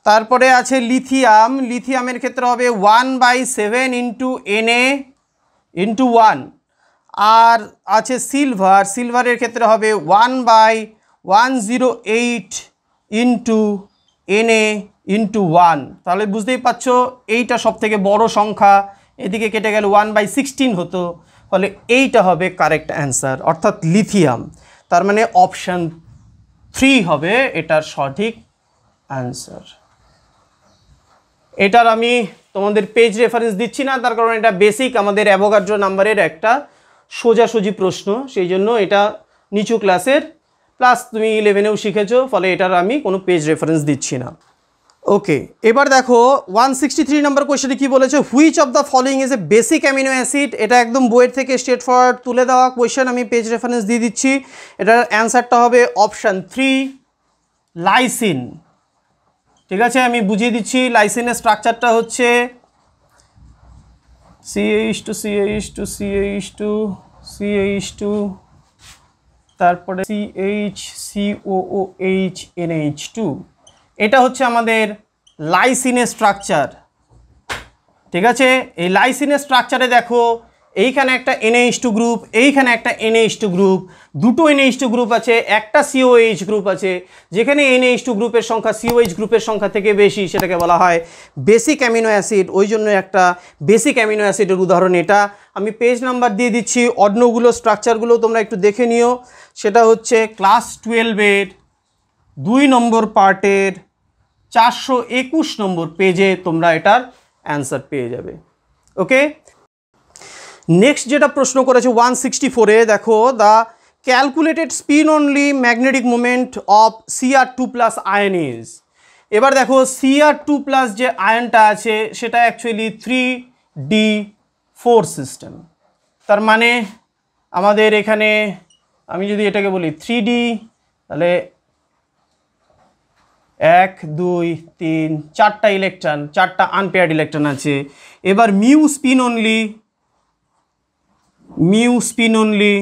Speaker 1: তারপরে আছে লিথিয়াম লিথিয়ামের ক্ষেত্রে হবে one by seven into N A into one আর আছে সিলভার সিলভারের ক্ষেত্রে হবে one by one zero eight into NA into one তাহলে বুঝতেই পারছ এইটা সব থেকে বড় সংখ্যা এদিকে কেটে গেল ওয়ান বাই সিক্সটিন হতো ফলে এইটা হবে কারেক্ট অ্যান্সার অর্থাৎ লিথিয়াম তার মানে অপশান থ্রি হবে এটার সঠিক অ্যান্সার এটার আমি তোমাদের পেজ রেফারেন্স দিচ্ছি না তার কারণ এটা বেসিক আমাদের অ্যাভোগার্য নাম্বারের একটা সোজাসুজি প্রশ্ন সেই জন্য এটা নিচু ক্লাসের প্লাস তুমি ইলেভেনেও শিখেছো ফলে এটার আমি কোনো পেজ রেফারেন্স দিচ্ছি না ওকে এবার দেখো ওয়ান সিক্সটি থ্রি নম্বর কোয়েশনে কী বলেছে which of the following is a basic amino acid এটা একদম বইয়ের থেকে স্টেট ফরওয়ার্ড তুলে দেওয়া কোয়েশন আমি পেজ রেফারেন্স দিয়ে দিচ্ছি এটার অ্যান্সারটা হবে অপশান থ্রি লাইসিন ঠিক আছে আমি বুঝিয়ে দিচ্ছি লাইসিনের স্ট্রাকচারটা হচ্ছে CH two CH two CH two CH two তারপরে CH COO H NH two এটা হচ্ছে আমাদের লাইসিনের স্ট্রাকচার ঠিক আছে এই লাইসিনের স্ট্রাকচারে দেখো এইখানে একটা এনএইচ টু গ্রুপ এইখানে একটা এনএইচ টু গ্রুপ দুটো এনএইচ টু গ্রুপ আছে একটা সিওএইচ গ্রুপ আছে যেখানে এনএইচ টু গ্রুপের সংখ্যা সিওএইচ গ্রুপের সংখ্যা থেকে বেশি সেটাকে বলা হয় বেসিক অ্যামিনো অ্যাসিড ওই জন্য একটা বেসিক অ্যামিনো অ্যাসিডের উদাহরণ এটা আমি পেজ নাম্বার দিয়ে দিচ্ছি অন্যগুলো স্ট্রাকচারগুলো তোমরা একটু দেখে নিও সেটা হচ্ছে ক্লাস টুয়েলভের দুই নম্বর পার্টের চারশো একুশ নম্বর পেজে তোমরা এটার অ্যান্সার পেয়ে যাবে ওকে নেক্সট যেটা প্রশ্ন করেছে ওয়ান সিক্সটি ফোরে দেখো the calculated spin only magnetic movement of CR two plus ion is এবার দেখো সিআর টু প্লাস যে আয়নটা আছে সেটা actually three D four system তার মানে আমাদের এখানে আমি যদি এটাকে বলি থ্রি ডি তাহলে এক দুই তিন চারটা ইলেকট্রন চারটা আনপেয়ার্ড ইলেকট্রন আছে এবার mu spin only mu spin only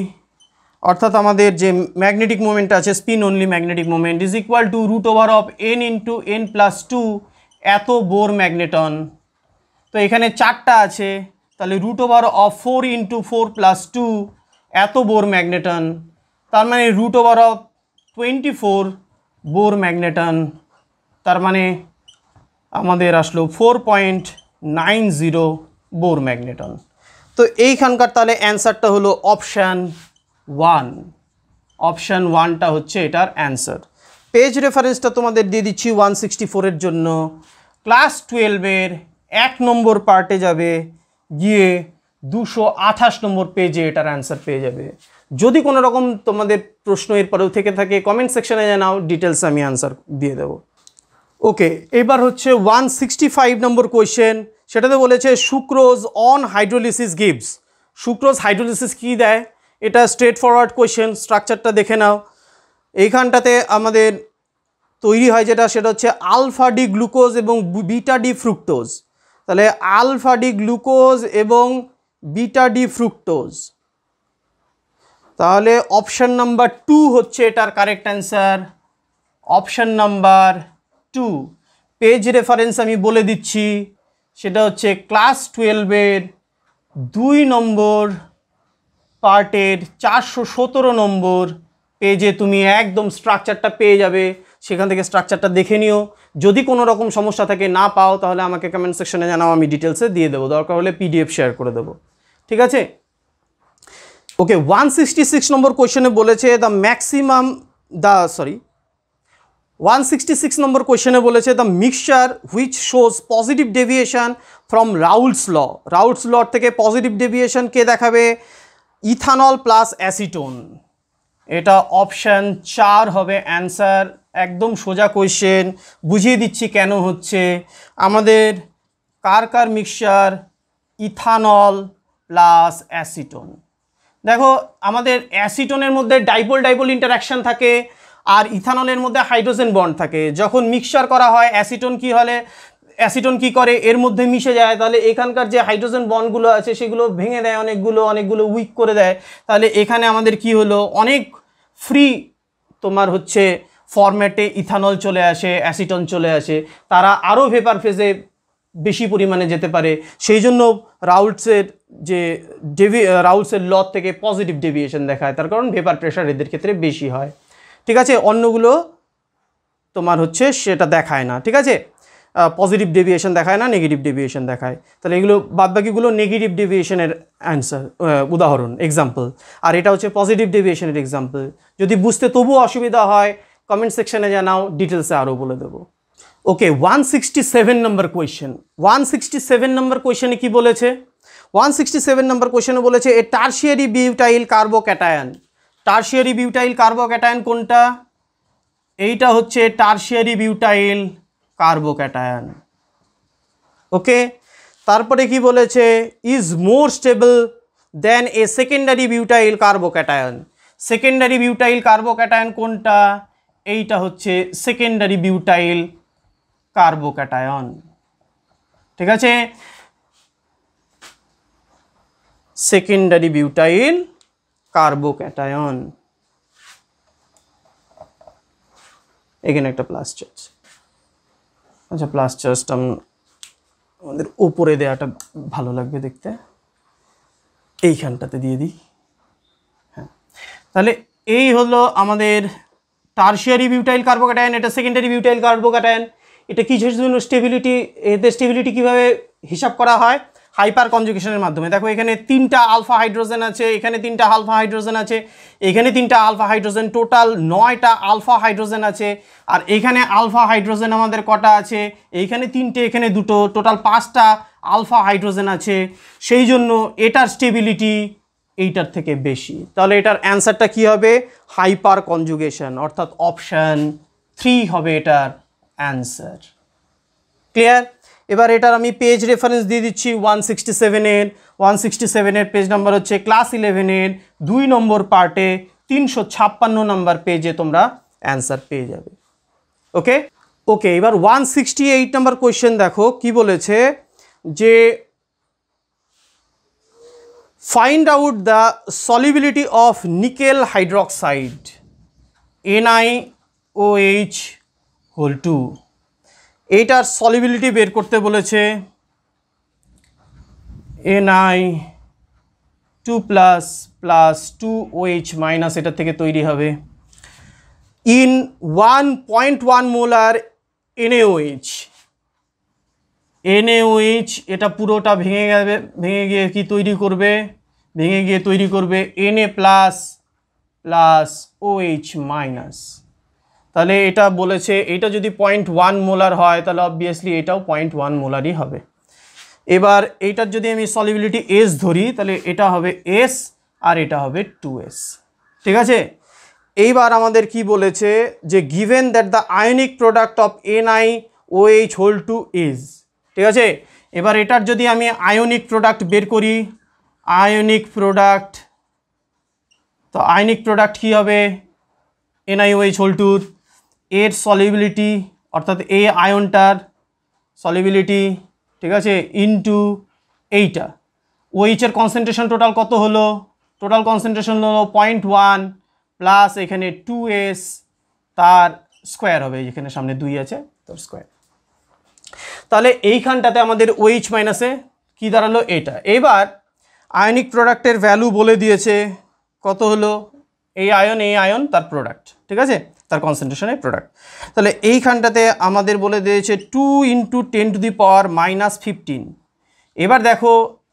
Speaker 1: অর্থাৎ আমাদের যে ম্যাগনেটিক মোমেন্ট আছে spin only magnetic moment is equal to root over of N into N plus two এত বোর ম্যাগনেটন তো এখানে চারটা আছে তাহলে root over of four into four plus two এত বোর ম্যাগনেটন তার মানে root over of twenty four Bohr magneton তার মানে আমাদের আসলো four point nine zero Bohr magneton তো এইখানকার তাহলে অ্যান্সারটা হলো অপশান ওয়ান অপশান ওয়ানটা হচ্ছে এটার অ্যান্সার পেজ রেফারেন্সটা তোমাদের দিয়ে দিচ্ছি ওয়ান সিক্সটি ফোরের জন্য ক্লাস টুয়েলভের এক নম্বর পার্টে যাবে গিয়ে দুশো আঠাশ নম্বর পেজে এটার অ্যান্সার পেয়ে যাবে যদি কোনো রকম তোমাদের প্রশ্ন এরপরেও থেকে থাকে কমেন্ট সেকশানে জানাও ডিটেলস আমি অ্যান্সার দিয়ে দেবো ওকে এবার হচ্ছে ওয়ান সিক্সটি ফাইভ নম্বর কোয়েশ্চেন সেটাতে বলেছে sucrose on hydrolysis gives sucrose hydrolysis কি দেয় এটা স্ট্রেট ফরওয়ার্ড কোয়েশ্চেন স্ট্রাকচারটা দেখে নাও এইখানটাতে আমাদের তৈরি হয় যেটা সেটা হচ্ছে আলফা ডি গ্লুকোজ এবং বিটা ডি ফ্রুক্টোজ তাহলে আলফা ডি গ্লুকোজ এবং বিটা ডি ফ্রুক্টোজ তাহলে অপশান নাম্বার টু হচ্ছে এটার correct answer option number two page reference আমি বলে দিচ্ছি সেটা হচ্ছে ক্লাস টুয়েলভের দুই নম্বর পার্টের চারশো সতেরো নম্বর পেজে তুমি একদম স্ট্রাকচারটা পেয়ে যাবে সেখান থেকে স্ট্রাকচারটা দেখে নিও যদি কোনো রকম সমস্যা থাকে না পাও তাহলে আমাকে কমেন্ট সেকশনে জানাও আমি ডিটেলসে দিয়ে দেবো দরকার হলে পিডিএফ শেয়ার করে দেবো ঠিক আছে ওকে ওয়ান সিক্সটি সিক্স নম্বর কোয়েশনে বলেছে the maximum the sorry one sixty six নম্বর কোয়েশনে বলেছে the mixture which shows positive deviation from Raoult's law Raoult's লর থেকে পজিটিভ ডেভিয়েশন কে দেখাবে ইথানল প্লাস অ্যাসিটোন এটা অপশান চার হবে অ্যান্সার একদম সোজা কোয়েশ্চেন বুঝিয়ে দিচ্ছি কেন হচ্ছে আমাদের কার কার মিক্সচার ইথানল প্লাস অ্যাসিটোন দেখো আমাদের অ্যাসিটোনের মধ্যে ডাইপোল ডাইপোল ইন্টারাকশান থাকে আর ইথানলের মধ্যে হাইড্রোজেন বন্ড থাকে যখন মিক্সচার করা হয় অ্যাসিটন কি হলে অ্যাসিটন কি করে এর মধ্যে মিশে যায় তাহলে এখানকার যে হাইড্রোজেন বন্ডগুলো আছে সেগুলো ভেঙে দেয় অনেকগুলো অনেকগুলো উইক করে দেয় তাহলে এখানে আমাদের কি হলো অনেক ফ্রি তোমার হচ্ছে ফরম্যাটে ইথানল চলে আসে অ্যাসিটন চলে আসে তারা আরও ভেপার ফেজে বেশি পরিমাণে যেতে পারে সেই জন্য রাউলসের যে ডেভি রাউলসের ল থেকে পজিটিভ ডেভিয়েশন দেখায় তার কারণ ভেপার প্রেশার এদের ক্ষেত্রে বেশি হয় ঠিক আছে অন্যগুলো তোমার হচ্ছে সেটা দেখায় না ঠিক আছে পজিটিভ ডেভিয়েশন দেখায় না নেগেটিভ ডেভিয়েশন দেখায় তাহলে এগুলো বাদবাকিগুলো নেগেটিভ ডেভিয়েশনের অ্যান্সার উদাহরণ এক্সাম্পল আর এটা হচ্ছে পজিটিভ ডেভিয়েশনের এক্সাম্পল যদি বুঝতে তবুও অসুবিধা হয় কমেন্ট সেকশানে জানাও ডিটেলসে আরও বলে দেবো ওকে ওয়ান সিক্সটি সেভেন নম্বর কোয়েশ্চেন ওয়ান সিক্সটি সেভেন নম্বর কোয়েশ্চেনে কী বলেছে ওয়ান সিক্সটি সেভেন নম্বর কোয়েশ্চেনে বলেছে a tertiary butyl carbocation tertiary butyl carbocation কোনটা এইটা হচ্ছে টার্সিয়ারি বিউটাইল কার্বোক্যাটায়ন ওকে তারপরে কি বলেছে is more stable than a secondary butyl carbocation secondary butyl carbocation কোনটা এইটা হচ্ছে সেকেন্ডারি বিউটাইল কার্বোক্যাটায়ন ঠিক আছে সেকেন্ডারি বিউটাইল কার্বোক্যাটায়ন এখানে একটা প্লাস চার্জ আচ্ছা প্লাস চার্জটা আমাদের উপরে দেওয়াটা ভালো লাগবে দেখতে এইখানটাতে দিয়ে দিই হ্যাঁ তাহলে এই হলো আমাদের টার্সিয়ারি বিউটাইল কার্বোক্যাটায়ন এটা সেকেন্ডারি বিউটাইল কার্বোক্যাটায়ন এটা কিসের জন্য স্টেবিলিটি এদের স্টেবিলিটি কীভাবে হিসাব করা হয় হাইপার কনজুগেশনের মাধ্যমে দেখো এখানে তিনটা আলফা হাইড্রোজেন আছে এখানে তিনটা আলফা হাইড্রোজেন আছে এখানে তিনটা আলফা হাইড্রোজেন টোটাল নয়টা আলফা হাইড্রোজেন আছে আর এখানে আলফা হাইড্রোজেন আমাদের কটা আছে এইখানে তিনটে এখানে দুটো টোটাল পাঁচটা আলফা হাইড্রোজেন আছে সেই জন্য এটার স্টেবিলিটি এইটার থেকে বেশি তাহলে এটার অ্যান্সারটা কি হবে হাইপার কনজুগেশন অর্থাৎ অপশান থ্রি হবে এটার অ্যান্সার ক্লিয়ার এবার এটার আমি পেজ রেফারেন্স দিয়ে দিচ্ছি ওয়ান সিক্সটি সেভেনের ওয়ান সিক্সটি সেভেনের পেজ নাম্বার হচ্ছে ক্লাস ইলেভেনের দুই নম্বর পার্টে তিনশো ছাপ্পান্ন নম্বর পেজে তোমরা অ্যান্সার পেয়ে যাবে ওকে ওকে এবার ওয়ান সিক্সটি এইট নম্বর কোয়েশ্চেন দেখো কি বলেছে যে find out the solubility of nickel hydroxide এনআইওএইচ whole two এইটার সলিবিলিটি বের করতে বলেছে NI two plus plus two OH minus এটার থেকে তৈরি হবে in one point one molar NaOH NaOH এটা পুরোটা ভেঙে যাবে ভেঙে গিয়ে কি তৈরি করবে ভেঙে গিয়ে তৈরি করবে N A plus plus OH minus তাহলে এটা বলেছে এটা যদি পয়েন্ট ওয়ান মোলার হয় তাহলে অবভিয়াসলি এটাও পয়েন্ট ওয়ান মোলারই হবে এবার এইটার যদি আমি সলিবিলিটি এস ধরি তাহলে এটা হবে এস আর এটা হবে টু এস ঠিক আছে এইবার আমাদের কি বলেছে যে given that the ionic product of N I O H whole two is ঠিক আছে এবার এটার যদি আমি আয়নিক প্রোডাক্ট বের করি আয়নিক প্রোডাক্ট তো আয়নিক প্রোডাক্ট কি হবে এইচ হোল টুর এর সলিবিলিটি অর্থাৎ এ আয়নটার সলিবিলিটি ঠিক আছে ইনটু এইটা ওইচের কনসেন্ট্রেশন টোটাল কত হলো টোটাল কনসেন্ট্রেশন হলো পয়েন্ট ওয়ান প্লাস এখানে টু এস তার স্কোয়ার হবে এখানে সামনে দুই আছে তার স্কোয়ার তাহলে এইখানটাতে আমাদের ওইচ OH মাইনাসে কি দাঁড়ালো এটা এবার আয়নিক প্রোডাক্টের ভ্যালু বলে দিয়েছে কত হলো এই আয়ন এই আয়ন তার প্রোডাক্ট ঠিক আছে তার কনসেন্ট্রেশনের প্রোডাক্ট তাহলে এইখানটাতে আমাদের বলে দিয়েছে two into ten to the power minus fifteen এবার দেখো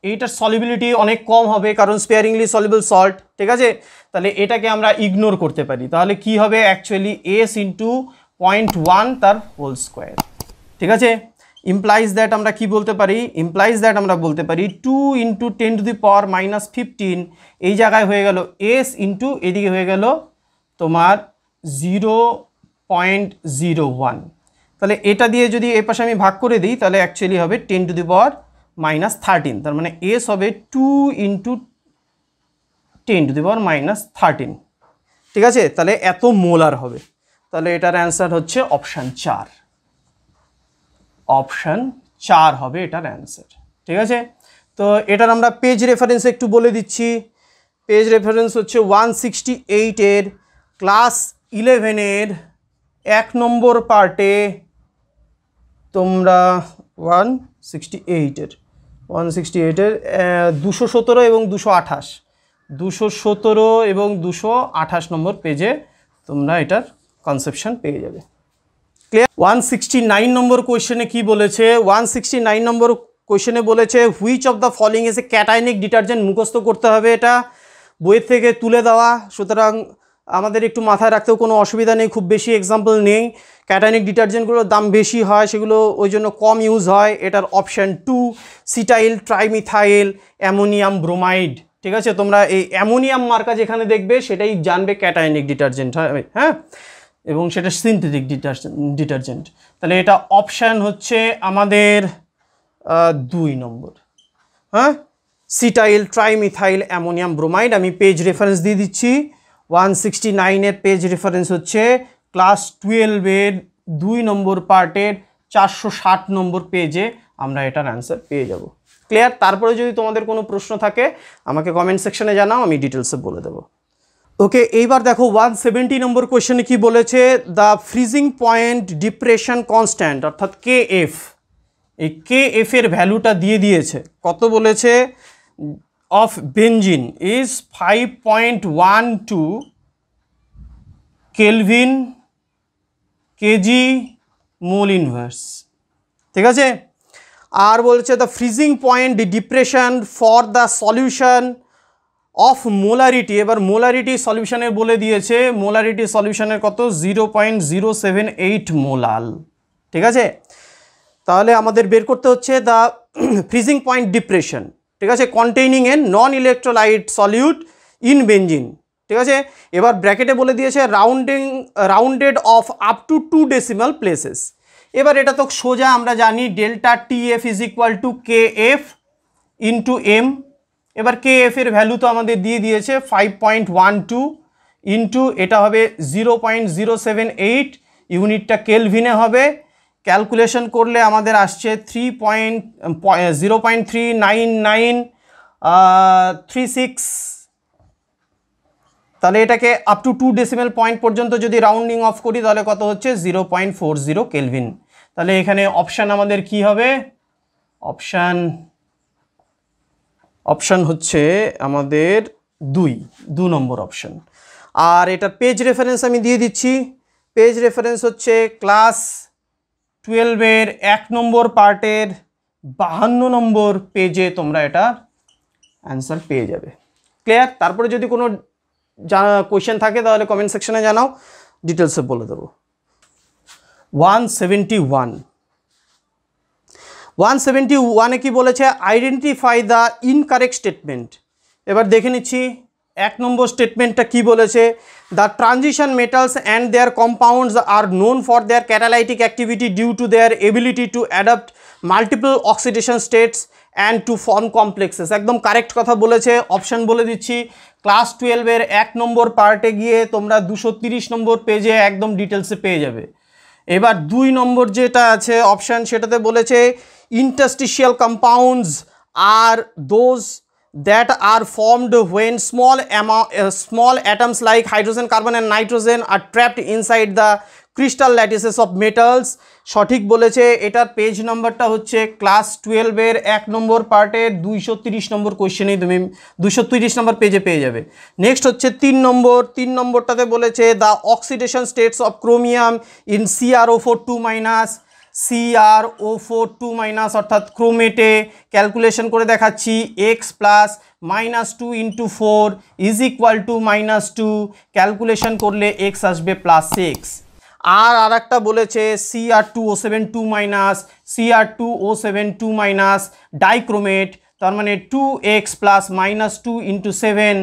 Speaker 1: এইটার সলিবিলিটি অনেক কম হবে কারণ স্পেয়ারিংলি সলিবল সল্ট ঠিক আছে তাহলে এটাকে আমরা ইগনোর করতে পারি তাহলে কি হবে actually S into point one তার হোল স্কোয়ার ঠিক আছে ইমপ্লাইজ দ্যাট আমরা কি বলতে পারি ইমপ্লাইজ দ্যাট আমরা বলতে পারি two into ten to the power minus fifteen এই জায়গায় হয়ে গেল এস ইন্টু এদিকে হয়ে গেল তোমার জিরো পয়েন্ট জিরো ওয়ান তাহলে এটা দিয়ে যদি এ পাশে আমি ভাগ করে দিই তাহলে অ্যাকচুয়ালি হবে ten to the power minus thirteen তার মানে এস হবে two into ten to the power minus thirteen ঠিক আছে তাহলে এত মোলার হবে তাহলে এটার অ্যান্সার হচ্ছে অপশান চার অপশান চার হবে এটার অ্যান্সার ঠিক আছে তো এটার আমরা পেজ রেফারেন্স একটু বলে দিচ্ছি পেজ রেফারেন্স হচ্ছে ওয়ান সিক্সটি এইটের ক্লাস ইলেভেনের এক নম্বর পার্টে তোমরা ওয়ান সিক্সটি এইটের ওয়ান সিক্সটি এইটের দুশো সতেরো এবং দুশো আঠাশ দুশো সতেরো এবং দুশো আঠাশ নম্বর পেজে তোমরা এটার কনসেপশন পেয়ে যাবে ক্লিয়ার ওয়ান সিক্সটি নাইন নম্বর কোয়েশনে কী বলেছে ওয়ান সিক্সটি নাইন নম্বর কোয়েশ্চেনে বলেছে which of the following is a cationic detergent মুখস্থ করতে হবে এটা বইয়ের থেকে তুলে দেওয়া সুতরাং আমাদের একটু মাথায় রাখতেও কোনো অসুবিধা নেই খুব বেশি এক্সাম্পল নেই ক্যাটানিক ডিটারজেন্টগুলোর দাম বেশি হয় সেগুলো ওই জন্য কম ইউজ হয় এটার option two cetyl trimethyl ammonium bromide ঠিক আছে তোমরা এই অ্যামোনিয়াম মার্কা যেখানে দেখবে সেটাই জানবে ক্যাটায়নিক ডিটারজেন্ট হ্যাঁ এবং সেটা সিনথেটিক ডিটারজেন্ট তাহলে এটা অপশান হচ্ছে আমাদের দুই নম্বর হ্যাঁ সিটাইল ট্রাইমিথাইল অ্যামোনিয়াম ব্রোমাইড আমি পেজ রেফারেন্স দিয়ে দিচ্ছি ওয়ান সিক্সটি নাইনের পেজ রেফারেন্স হচ্ছে ক্লাস টুয়েলভের দুই নম্বর পার্টের চারশো ষাট নম্বর পেজে আমরা এটার অ্যান্সার পেয়ে যাব ক্লিয়ার তারপরে যদি তোমাদের কোনো প্রশ্ন থাকে আমাকে কমেন্ট সেকশনে জানাও আমি ডিটেলসে বলে দেবো ওকে এইবার দেখো ওয়ান সেভেন্টি নম্বর কোয়েশনে কি বলেছে the freezing point depression constant অর্থাৎ কে এফ এই কে এফের ভ্যালুটা দিয়ে দিয়েছে কত বলেছে of benzene is 5.12 kelvin KG mole inverse ঠিক আছে আর বলছে the freezing point depression for the solution of molarity এবার মোলারিটি সলিউশনে বলে দিয়েছে মোলারিটি সলিউশনের কত zero point zero seven eight molal ঠিক আছে তাহলে আমাদের বের করতে হচ্ছে দ্য ফ্রিজিং পয়েন্ট ডিপ্রেশন ঠিক আছে containing a non electrolyte solute in benzene ঠিক আছে এবার ব্র্যাকেটে বলে দিয়েছে rounding rounded off up to two decimal places এবার এটা তো সোজা আমরা জানি delta T F is equal to K F into M এবার কে এফ এর ভ্যালু তো আমাদের দিয়ে দিয়েছে five point one two into এটা হবে zero point zero seven eight ইউনিটটা কেলভিনে হবে ক্যালকুলেশন করলে আমাদের আসছে three point zero point three nine nine three six তাহলে এটাকে up to two decimal point পর্যন্ত যদি রাউন্ডিং অফ করি তাহলে কত হচ্ছে zero point four zero kelvin তাহলে এখানে অপশান আমাদের কি হবে অপশান অপশান হচ্ছে আমাদের দুই দু নম্বর অপশান আর এটা পেজ রেফারেন্স আমি দিয়ে দিচ্ছি পেজ রেফারেন্স হচ্ছে ক্লাস টুয়েলভের এক নম্বর পার্টের বাহান্ন নম্বর পেজে তোমরা এটা অ্যান্সার পেয়ে যাবে ক্লিয়ার তারপরে যদি কোনো জানা কোয়েশ্চেন থাকে তাহলে কমেন্ট সেকশনে জানাও ডিটেলসে বলে দেবো one seventy one one seventy ওয়ানে কি বলেছে আইডেন্টিফাই দ্য ইনকারেক্ট স্টেটমেন্ট এবার দেখে নিচ্ছি এক নম্বর স্টেটমেন্টটা কি বলেছে the transition metals and their compounds are known for their catalytic activity due to their ability to adapt multiple oxidation states and to form complexes একদম কারেক্ট কথা বলেছে অপশান বলে দিচ্ছি ক্লাস টুয়েলভের এক নম্বর পার্টে গিয়ে তোমরা দুশো নম্বর পেজে একদম ডিটেলসে পেয়ে যাবে এবার দুই নম্বর যেটা আছে অপশান সেটাতে বলেছে interstitial compounds are those that are formed when small, uh, small atoms like hydrogen, carbon and nitrogen are trapped inside the crystal lattices of metals সঠিক বলেছে এটার পেজ নাম্বারটা হচ্ছে ক্লাস টুয়েলভের এক নম্বর পার্টের দুইশো তিরিশ নম্বর কোয়েশ্চেনেই তুমি দুশো নম্বর পেজে পেয়ে যাবে নেক্সট হচ্ছে তিন নম্বর তিন নম্বরটাতে বলেছে the oxidation states of chromium in CRO four two minus CR O four two minus অর্থাৎ ক্রোমেটে ক্যালকুলেশন করে দেখাচ্ছি X plus minus two into four is equal to minus two calculation করলে এক্স আসবে প্লাস সিক্স আর আর একটা বলেছে CR two O seven two minus CR two O seven two minus dichromate তার মানে two X plus minus two into seven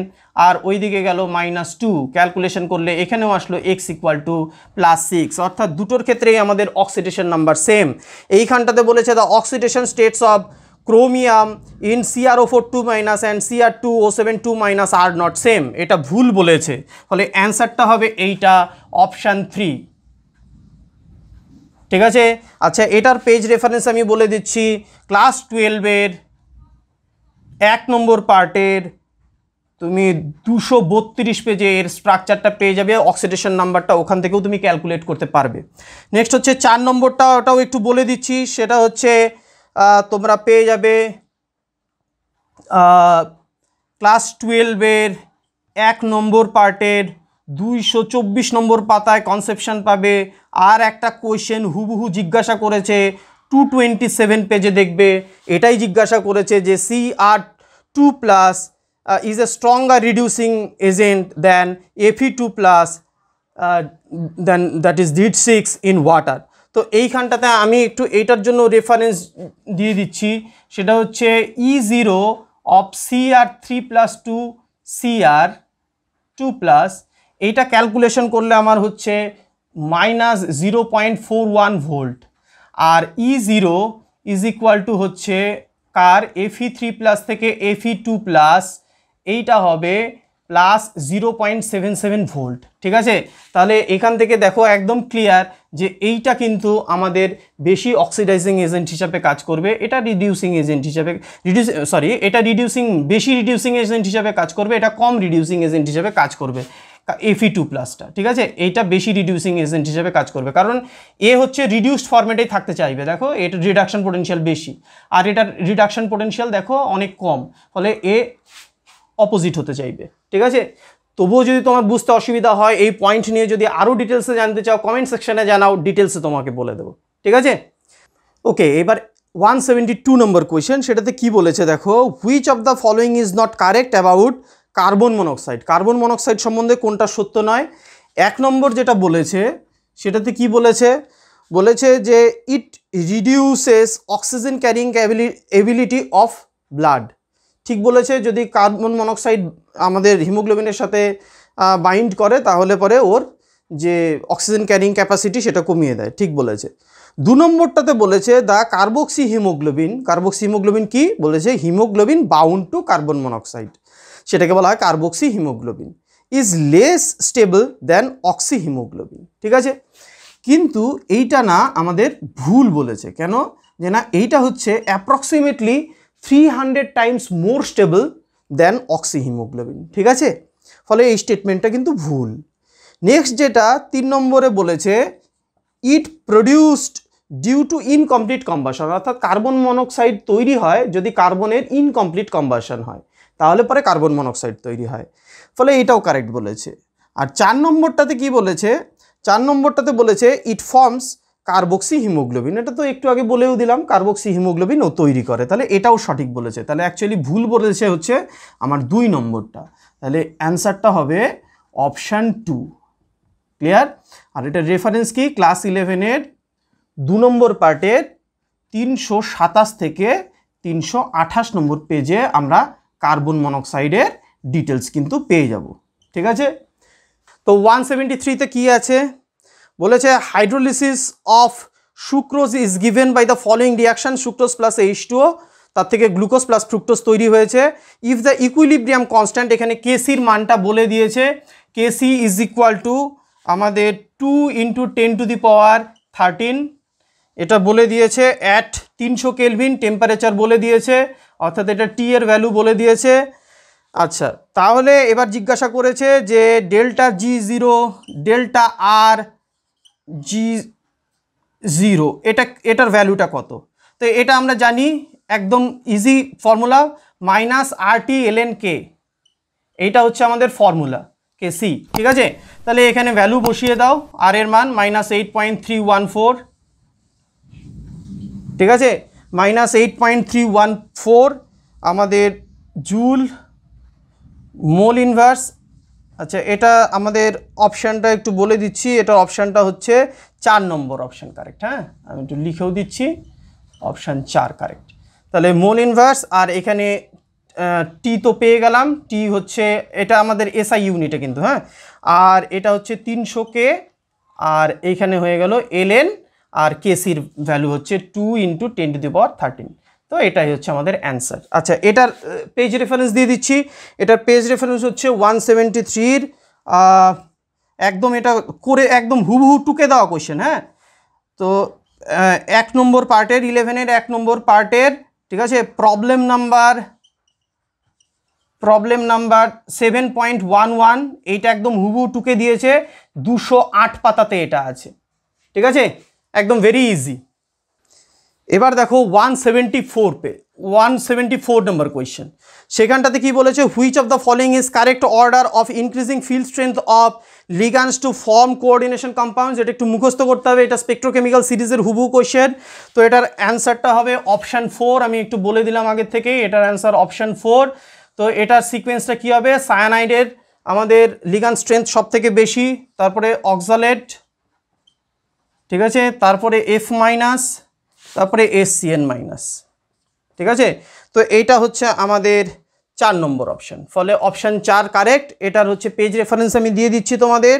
Speaker 1: আর ওইদিকে গেল মাইনাস টু ক্যালকুলেশন করলে এখানেও আসলো x equal to plus six অর্থাৎ দুটোর ক্ষেত্রেই আমাদের অক্সিডেশন নাম্বার সেম এইখানটাতে বলেছে the oxidation states of chromium in O four two minus and CR two O seven two minus are not same এটা ভুল বলেছে ফলে অ্যান্সারটা হবে এইটা অপশান থ্রি ঠিক আছে আচ্ছা এটার পেজ রেফারেন্স আমি বলে দিচ্ছি ক্লাস টুয়েলভের এক নম্বর পার্টের তুমি দুশো বত্রিশ পেজে এর স্ট্রাকচারটা পেয়ে যাবে অক্সিডেশন নাম্বারটা ওখান থেকেও তুমি ক্যালকুলেট করতে পারবে নেক্সট হচ্ছে চার নম্বরটা ওটাও একটু বলে দিচ্ছি সেটা হচ্ছে তোমরা পেয়ে যাবে ক্লাস টুয়েলভের এক নম্বর পার্টের দুইশো চব্বিশ নম্বর পাতায় কনসেপশন পাবে আর একটা কোয়েশ্চেন হুবহু জিজ্ঞাসা করেছে টু টোয়েন্টি সেভেন পেজে দেখবে এটাই জিজ্ঞাসা করেছে যে C R two plus is a stronger reducing agent than এফি two plus than that is did six in water তো এইখানটাতে আমি একটু এইটার জন্য রেফারেন্স দিয়ে দিচ্ছি সেটা হচ্ছে E zero of C R three plus two C R two plus এইটা ক্যালকুলেশন করলে আমার হচ্ছে minus zero point four one volt আর E zero is equal to হচ্ছে কার এফি থ্রি প্লাস থেকে এফি টু প্লাস এইটা হবে plus zero point seven seven volt ঠিক আছে তাহলে এখান থেকে দেখো একদম ক্লিয়ার যে এইটা কিন্তু আমাদের বেশি অক্সিডাইজিং এজেন্ট হিসাবে কাজ করবে এটা রিডিউসিং এজেন্ট হিসাবে রিডিউস সরি এটা রিডিউসিং বেশি রিডিউসিং এজেন্ট হিসাবে কাজ করবে এটা কম রিডিউসিং এজেন্ট হিসাবে কাজ করবে এফি টু প্লাসটা ঠিক আছে এটা বেশি রিডিউসিং এজেন্ট হিসেবে কাজ করবে কারণ এ হচ্ছে রিডিউসড ফরম্যাটেই থাকতে চাইবে দেখো এটা রিডাকশান পোটেনশিয়াল বেশি আর এটার রিডাকশন পোটেনশিয়াল দেখো অনেক কম ফলে এ অপোজিট হতে চাইবে ঠিক আছে তবুও যদি তোমার বুঝতে অসুবিধা হয় এই পয়েন্ট নিয়ে যদি আরও ডিটেলসে জানতে চাও কমেন্ট সেকশানে জানাও ডিটেলসে তোমাকে বলে দেবো ঠিক আছে ওকে এবার ওয়ান সেভেন্টি টু নম্বর কোয়েশ্চেন সেটাতে কী বলেছে দেখো which of the following is not correct about carbon monoxide carbon monoxide সম্বন্ধে কোনটা সত্য নয় এক নম্বর যেটা বলেছে সেটাতে কি বলেছে বলেছে যে it reduces oxygen carrying ability of blood ঠিক বলেছে যদি কার্বন মনোক্সাইড আমাদের হিমোগ্লোবিনের সাথে বাইন্ড করে তাহলে পরে ওর যে অক্সিজেন ক্যারিং ক্যাপাসিটি সেটা কমিয়ে দেয় ঠিক বলেছে দু নম্বরটাতে বলেছে the carboxy haemoglobin carboxy haemoglobin কি বলেছে haemoglobin bound to carbon monoxide সেটাকে বলা হয় carboxy haemoglobin is less stable than oxy haemoglobin ঠিক আছে কিন্তু এইটা না আমাদের ভুল বলেছে কেন যে না এইটা হচ্ছে approximately three hundred times more stable than oxy haemoglobin ঠিক আছে ফলে এই স্টেটমেন্টটা কিন্তু ভুল নেক্সট যেটা তিন নম্বরে বলেছে it produced due to incomplete combustion অর্থাৎ কার্বন মনোক্সাইড তৈরি হয় যদি কার্বনের ইনকমপ্লিট কম্বাসন হয় তাহলে পরে কার্বন মনোক্সাইড তৈরি হয় ফলে এটাও কারেক্ট বলেছে আর চার নম্বরটাতে কি বলেছে চার নম্বরটাতে বলেছে ইট ফর্মস কার্বক্সি হিমোগ্লোবিন এটা তো একটু আগে বলেও দিলাম কার্বক্সি হিমোগ্লোবিন ও তৈরি করে তাহলে এটাও সঠিক বলেছে তাহলে অ্যাকচুয়ালি ভুল বলেছে হচ্ছে আমার দুই নম্বরটা তাহলে অ্যান্সারটা হবে অপশান টু ক্লিয়ার আর এটা রেফারেন্স কি ক্লাস ইলেভেনের দু নম্বর পার্টের তিনশো সাতাশ থেকে তিনশো আঠাশ নম্বর পেজে আমরা কার্বন মনোক্সাইডের ডিটেলস কিন্তু পেয়ে যাব ঠিক আছে তো ওয়ান সেভেন্টি থ্রিতে কী আছে বলেছে hydrolysis of sucrose is given by the following reaction sucrose plus H two O তার থেকে গ্লুকোজ প্লাস ফ্রুক্টোজ তৈরি হয়েছে ইফ দ্য ইকুইলিব্রিয়াম কনস্ট্যান্ট এখানে কেসির মানটা বলে দিয়েছে কেসি ইজ ইকুয়াল টু আমাদের two into ten to the power thirteen এটা বলে দিয়েছে অ্যাট তিনশো কেলভিন টেম্পারেচার বলে দিয়েছে অর্থাৎ এটা টি এর ভ্যালু বলে দিয়েছে আচ্ছা তাহলে এবার জিজ্ঞাসা করেছে যে delta G zero delta R G zero এটা এটার ভ্যালুটা কত তো এটা আমরা জানি একদম easy formula minus R T L N K এইটা হচ্ছে আমাদের ফর্মুলা কে সি ঠিক আছে তাহলে এখানে ভ্যালু বসিয়ে দাও আর এর মান minus eight point three one four ঠিক আছে minus eight point three one four আমাদের জুল মোল ইনভার্স আচ্ছা এটা আমাদের অপশানটা একটু বলে দিচ্ছি এটা অপশানটা হচ্ছে চার নম্বর অপশান কারেক্ট হ্যাঁ আমি একটু লিখেও দিচ্ছি অপশান চার কারেক্ট তাহলে মোল ইনভার্স আর এখানে টি তো পেয়ে গেলাম টি হচ্ছে এটা আমাদের এসআই ইউনিটে কিন্তু হ্যাঁ আর এটা হচ্ছে তিনশো কে আর এইখানে হয়ে গেল এল এন আর কেসির ভ্যালু হচ্ছে two into ten to the power thirteen তো এটাই হচ্ছে আমাদের অ্যান্সার আচ্ছা এটার পেজ রেফারেন্স দিয়ে দিচ্ছি এটার পেজ রেফারেন্স হচ্ছে ওয়ান সেভেন্টি থ্রির একদম এটা করে একদম হুবহু টুকে দেওয়া কোয়েশ্চেন হ্যাঁ তো এক নম্বর পার্টের ইলেভেনের এক নম্বর পার্টের ঠিক আছে problem number problem number seven point one one এইটা একদম হুবহু টুকে দিয়েছে দুশো আট পাতাতে এটা আছে ঠিক আছে একদম ভেরি ইজি এবার দেখো ওয়ান সেভেন্টি ফোর পে ওয়ান সেভেন্টি ফোর নম্বর কোয়েশ্চেন সেখানটাতে কী বলেছে which of the following is correct order of increasing field strength of ligands to form coordination compounds এটা একটু মুখস্থ করতে হবে এটা স্পেক্ট্রোকেমিক্যাল সিরিজের হুবু কোয়েশ্চেন তো এটার অ্যান্সারটা হবে অপশান ফোর আমি একটু বলে দিলাম আগের থেকে এটার অ্যান্সার অপশান ফোর তো এটার সিকোয়েন্সটা কী হবে সায়ানাইডের আমাদের লিগান স্ট্রেংথ সব থেকে বেশি তারপরে অক্সালেট ঠিক আছে তারপরে এফ মাইনাস তারপরে এস সিএন মাইনাস ঠিক আছে তো এইটা হচ্ছে আমাদের চার নম্বর অপশান ফলে অপশান চার কারেক্ট এটার হচ্ছে পেজ রেফারেন্স আমি দিয়ে দিচ্ছি তোমাদের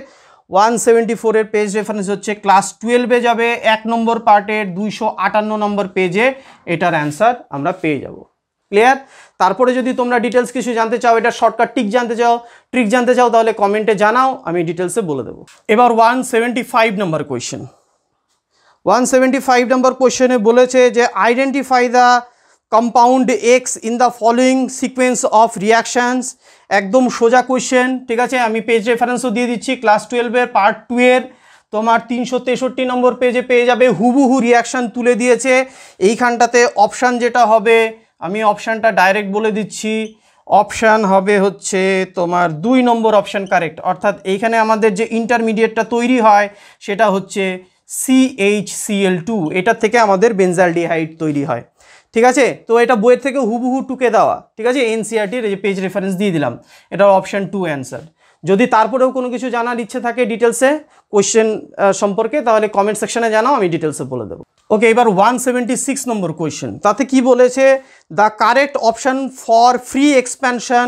Speaker 1: ওয়ান সেভেন্টি ফোরের পেজ রেফারেন্স হচ্ছে ক্লাস টুয়েলভে যাবে এক নম্বর পার্টের দুইশো আটান্ন নম্বর পেজে এটার অ্যান্সার আমরা পেয়ে যাব ক্লিয়ার তারপরে যদি তোমরা ডিটেলস কিছু জানতে চাও এটা শর্টকাট টিক জানতে চাও ট্রিক জানতে চাও তাহলে কমেন্টে জানাও আমি ডিটেলসে বলে দেবো এবার ওয়ান সেভেন্টি ফাইভ নম্বর কোয়েশ্চেন ওয়ান সেভেন্টি ফাইভ নম্বর কোশ্চেনে বলেছে যে identify the compound X in the following sequence of reactions একদম সোজা কোশ্চেন ঠিক আছে আমি পেজ রেফারেন্সও দিয়ে দিচ্ছি ক্লাস টুয়েলভের পার্ট টুয়ের তোমার তিনশো তেষট্টি নম্বর পেজে পেয়ে যাবে হুবুহু রিয়াকশান তুলে দিয়েছে এইখানটাতে অপশান যেটা হবে আমি অপশানটা ডাইরেক্ট বলে দিচ্ছি অপশান হবে হচ্ছে তোমার দুই নম্বর অপশান কারেক্ট অর্থাৎ এইখানে আমাদের যে ইন্টারমিডিয়েটটা তৈরি হয় সেটা হচ্ছে এল টু এটা থেকে আমাদের বেনজালডিহাইড তৈরি হয় ঠিক আছে তো এটা বইয়ের থেকে হুবহু টুকে দেওয়া ঠিক আছে এনসিআরটির পেজ রেফারেন্স দিয়ে দিলাম এটা অপশান টু অ্যান্সার যদি তারপরেও কোনো কিছু জানার ইচ্ছে থাকে ডিটেলসে কোয়েশ্চেন সম্পর্কে তাহলে কমেন্ট সেকশনে জানাও আমি ডিটেলসে বলে দেবো ওকে এবার ওয়ান সেভেন্টি সিক্স নম্বর কোয়েশ্চেন তাতে কি বলেছে the correct option for free expansion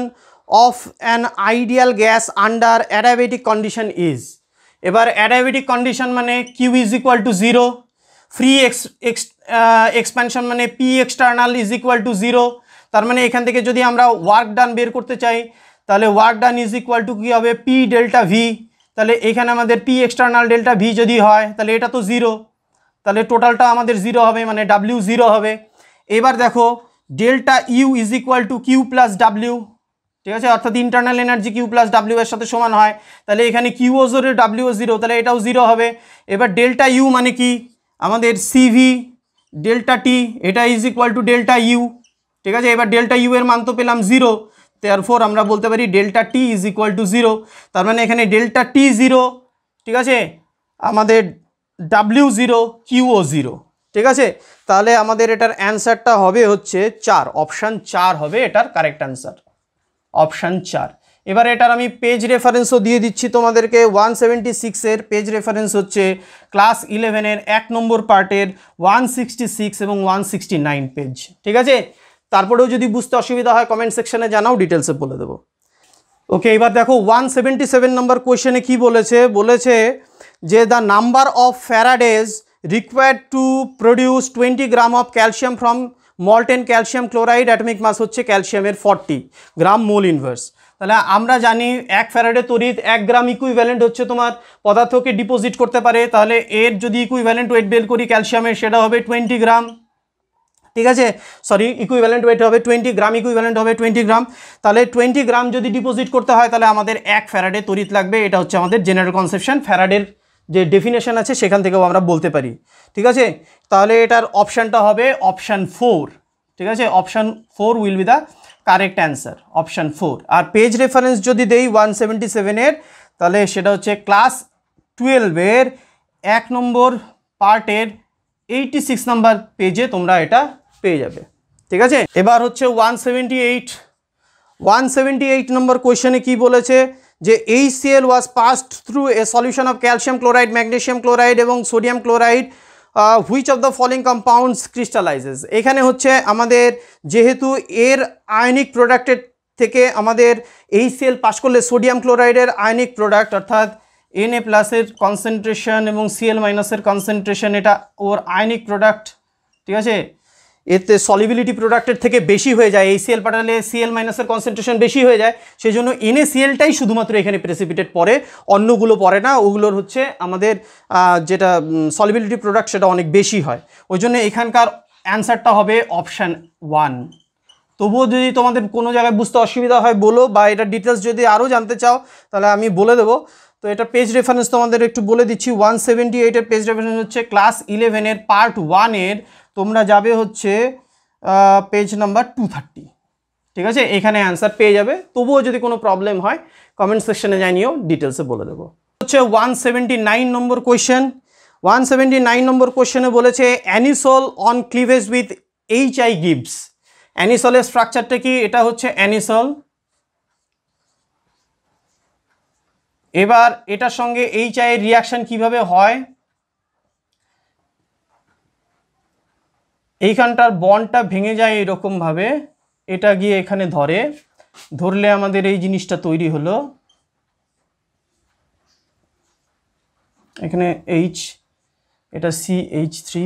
Speaker 1: of an ideal gas under adiabatic condition is এবার অ্যাডাইবেটিক কন্ডিশন মানে Q is equal to zero free ex expansion মানে P external is equal to zero তার মানে এখান থেকে যদি আমরা ওয়ার্ক ডান বের করতে চাই তাহলে work done is equal to কী হবে পি ডেল্টা ভি তাহলে এখানে আমাদের পি এক্সটার্নাল ডেল্টা ভি যদি হয় তাহলে এটা তো জিরো তাহলে টোটালটা আমাদের জিরো হবে মানে ডাব্লিউ জিরো হবে এবার দেখো delta U is equal to Q plus W ঠিক আছে অর্থাৎ internal energy Q plus W এর সাথে সমান হয় তাহলে এখানে কিউ ও জোরে ডাব্লিউ জিরো তাহলে এটাও জিরো হবে এবার ডেল্টা ইউ মানে কি আমাদের সিভি ডেল্টা টি এটা is equal to delta U ঠিক আছে এবার ডেল্টা ইউ এর মান তো পেলাম জিরো ফোর আমরা বলতে পারি delta T is equal to zero তার মানে এখানে ডেল্টা টি জিরো ঠিক আছে আমাদের ডাব্লিউ জিরো কিউও জিরো ঠিক আছে তাহলে আমাদের এটার অ্যান্সারটা হবে হচ্ছে চার অপশান চার হবে এটার কারেক্ট অ্যান্সার অপশান চার এবার এটার আমি পেজ রেফারেন্সও দিয়ে দিচ্ছি তোমাদেরকে ওয়ান সেভেন্টি সিক্সের পেজ রেফারেন্স হচ্ছে ক্লাস ইলেভেনের এক নম্বর পার্টের ওয়ান সিক্সটি সিক্স এবং ওয়ান সিক্সটি নাইন পেজ ঠিক আছে তারপরেও যদি বুঝতে অসুবিধা হয় কমেন্ট সেকশানে জানাও ডিটেলসে বলে দেবো ওকে এবার দেখো ওয়ান সেভেন্টি সেভেন নম্বর কোয়েশনে কী বলেছে বলেছে যে the number of faradays required to produce twenty gram of calcium from molten calcium chloride atomic mass হচ্ছে ক্যালসিয়ামের ফর্টি গ্রাম মোল ইনভার্স তাহলে আমরা জানি এক ফ্যারাডে তরিৎ এক গ্রাম ইকুইভ্যালেন্ট হচ্ছে তোমার পদার্থকে ডিপোজিট করতে পারে তাহলে এর যদি ইকুইভ্যালেন্ট ওয়েট বের করি ক্যালসিয়ামের সেটা হবে টোয়েন্টি গ্রাম ঠিক আছে সরি ইকুইভ্যালেন্ট ওয়েট হবে টোয়েন্টি গ্রাম ইকুইভ্যালেন্ট হবে টোয়েন্টি গ্রাম তাহলে টোয়েন্টি গ্রাম যদি ডিপোজিট করতে হয় তাহলে আমাদের এক ফ্যারাডে তরিৎ লাগবে এটা হচ্ছে আমাদের জেনারেল কনসেপশন ফ্যারাডের যে ডেফিনেশান আছে সেখান থেকেও আমরা বলতে পারি ঠিক আছে তাহলে এটার অপশানটা হবে অপশান ফোর ঠিক আছে option four will be the correct answer option four আর পেজ রেফারেন্স যদি দেই ওয়ান সেভেন্টি সেভেনের তাহলে সেটা হচ্ছে ক্লাস টুয়েলভের এক নম্বর পার্টের এইটি সিক্স নাম্বার পেজে তোমরা এটা পেয়ে যাবে ঠিক আছে এবার হচ্ছে one seventy eight one seventy eight নম্বর কোয়েশনে কী বলেছে যে এই CL was passed through a solution of calcium chloride magnesium chloride এবং sodium chloride which of the following compounds ক্রিস্টালাইজেস এখানে হচ্ছে আমাদের যেহেতু এর আয়নিক প্রোডাক্টের থেকে আমাদের এই সিএল পাশ করলে সোডিয়াম ক্লোরাইডের আয়নিক প্রোডাক্ট অর্থাৎ এন এ প্লাসের কনসেন্ট্রেশন এবং সিএল মাইনাসের কনসেন্ট্রেশন এটা ওর আয়নিক প্রোডাক্ট ঠিক আছে এতে সলিবিলিটি প্রোডাক্টের থেকে বেশি হয়ে যায় এই সিএল পাঠালে সিএল মাইনাসের কনসেন্ট্রেশন বেশি হয়ে যায় সেই জন্য সিএলটাই শুধুমাত্র এখানে প্রেসিপিটেট পরে অন্যগুলো পরে না ওগুলোর হচ্ছে আমাদের যেটা সলিবিলিটি প্রোডাক্ট সেটা অনেক বেশি হয় ওই জন্য এখানকার অ্যান্সারটা হবে অপশান ওয়ান তবুও যদি তোমাদের কোনো জায়গায় বুঝতে অসুবিধা হয় বলো বা এটা ডিটেলস যদি আরও জানতে চাও তাহলে আমি বলে দেবো তো এটা পেজ রেফারেন্স তোমাদের একটু বলে দিচ্ছি ওয়ান সেভেন্টি এইটের পেজ রেফারেন্স হচ্ছে ক্লাস ইলেভেনের পার্ট ওয়ানের তোমরা যাবে হচ্ছে পেজ নাম্বার টু থার্টি ঠিক আছে এখানে অ্যান্সার পেয়ে যাবে তবুও যদি কোনো প্রবলেম হয় কমেন্ট সেকশনে জানিও ডিটেলসে বলে দেবো হচ্ছে ওয়ান সেভেন্টি নাইন নম্বর কোয়েশ্চেন ওয়ান সেভেন্টি নাইন নম্বর কোয়েশ্চেনে বলেছে anisole on cleavage with H I gives অ্যানিসলের স্ট্রাকচারটা কি এটা হচ্ছে অ্যানিসল এবার এটার সঙ্গে এইচ আই এর রিয়াকশান কীভাবে হয় এইখানটার বনটা ভেঙে যায় এরকমভাবে এটা গিয়ে এখানে ধরে ধরলে আমাদের এই জিনিসটা তৈরি হলো এখানে এইচ এটা সি এইচ থ্রি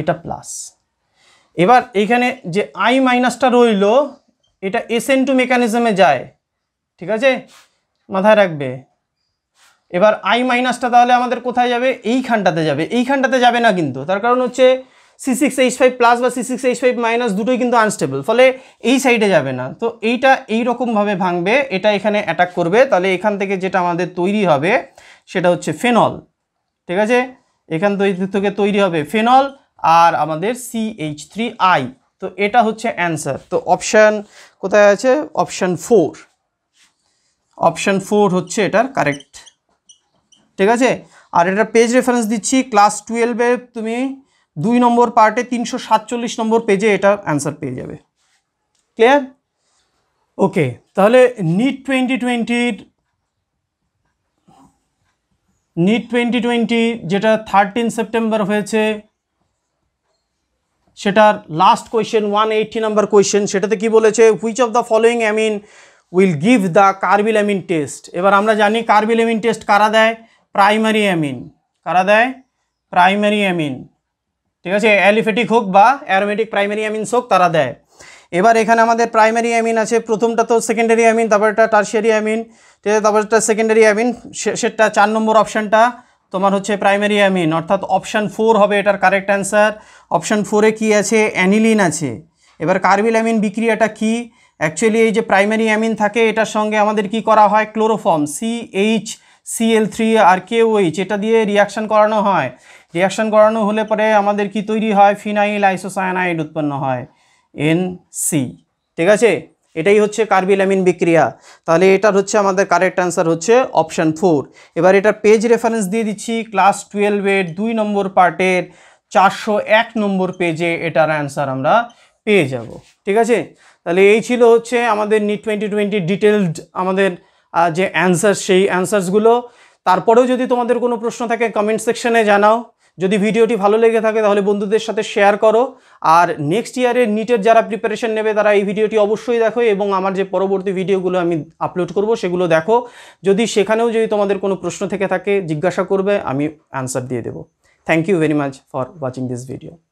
Speaker 1: এটা প্লাস এবার এখানে যে আই মাইনাসটা রইল এটা এসেন টু মেকানিজমে যায় ঠিক আছে মাথায় রাখবে এবার আই মাইনাসটা তাহলে আমাদের কোথায় যাবে এইখানটাতে যাবে এইখানটাতে যাবে না কিন্তু তার কারণ হচ্ছে C six H five plus বা C six H five minus দুটোই কিন্তু আনস্টেবল ফলে এই সাইডে যাবে না তো এইটা এই রকমভাবে ভাঙবে এটা এখানে অ্যাটাক করবে তাহলে এখান থেকে যেটা আমাদের তৈরি হবে সেটা হচ্ছে ফেনল ঠিক আছে এখান থেকে তৈরি হবে ফেনল আর আমাদের সি এইচ থ্রি আই তো এটা হচ্ছে অ্যান্সার তো অপশান কোথায় আছে অপশান ফোর অপশান ফোর হচ্ছে এটার কারেক্ট ঠিক আছে আর এটা পেজ রেফারেন্স দিচ্ছি ক্লাস টুয়েলভে তুমি দুই নম্বর পার্টে তিনশো সাতচল্লিশ নম্বর পেজে এটা অ্যান্সার পেয়ে যাবে ক্লিয়ার ওকে তাহলে নিট টোয়েন্টি টোয়েন্টির নিট টোয়েন্টি টোয়েন্টি যেটা থার্টিন সেপ্টেম্বর হয়েছে সেটার last question one eighty number question সেটাতে কি বলেছে which of the following amine will give the carbylamine test এবার আমরা জানি কার্বিল অ্যামিন টেস্ট কারা দেয় প্রাইমারি অ্যামিন কারা দেয় প্রাইমারি অ্যামিন ঠিক আছে অ্যালিফেটিক হোক বা অ্যারোমেটিক প্রাইমারি অ্যামিনস হোক তারা দেয় এবার এখানে আমাদের প্রাইমারি অ্যামিন আছে প্রথমটা তো সেকেন্ডারি অ্যামিন তারপর একটা টার্সিয়ারি অ্যামিন ঠিক আছে তারপর একটা সেকেন্ডারি অ্যামিন সেটা চার নম্বর অপশানটা তোমার হচ্ছে প্রাইমারি অ্যামিন অর্থাৎ অপশান ফোর হবে এটার কারেক্ট অ্যান্সার অপশান ফোরে কি আছে অ্যানিলিন আছে এবার কার্বিল অ্যামিন বিক্রিয়াটা কি অ্যাকচুয়ালি এই যে প্রাইমারি অ্যামিন থাকে এটার সঙ্গে আমাদের কি করা হয় chloroform C H CL three আর কেওএইচ এটা দিয়ে রিয়াকশান করানো হয় রিয়াকশন করানো হলে পরে আমাদের কি তৈরি হয় ফিনাইল আইসোসায়ানাইড উৎপন্ন হয় এন সি ঠিক আছে এটাই হচ্ছে কার্বিলামিন বিক্রিয়া তাহলে এটার হচ্ছে আমাদের কারেক্ট অ্যান্সার হচ্ছে অপশান ফোর এবার এটার পেজ রেফারেন্স দিয়ে দিচ্ছি ক্লাস টুয়েলভের দুই নম্বর পার্টের চারশো এক নম্বর পেজে এটার অ্যান্সার আমরা পেয়ে যাব ঠিক আছে তাহলে এই ছিল হচ্ছে আমাদের নিট টোয়েন্টি টোয়েন্টি ডিটেলড আমাদের যে অ্যান্সার সেই অ্যান্সার্সগুলো তারপরেও যদি তোমাদের কোনো প্রশ্ন থাকে কমেন্ট সেকশনে জানাও যদি ভিডিওটি ভালো লেগে থাকে তাহলে বন্ধুদের সাথে শেয়ার করো আর নেক্সট ইয়ারের নিটের যারা প্রিপারেশন নেবে তারা এই ভিডিওটি অবশ্যই দেখো এবং আমার যে পরবর্তী ভিডিওগুলো আমি আপলোড করব সেগুলো দেখো যদি সেখানেও যদি তোমাদের কোনো প্রশ্ন থেকে থাকে জিজ্ঞাসা করবে আমি অ্যান্সার দিয়ে দেবো thank you very much for watching this video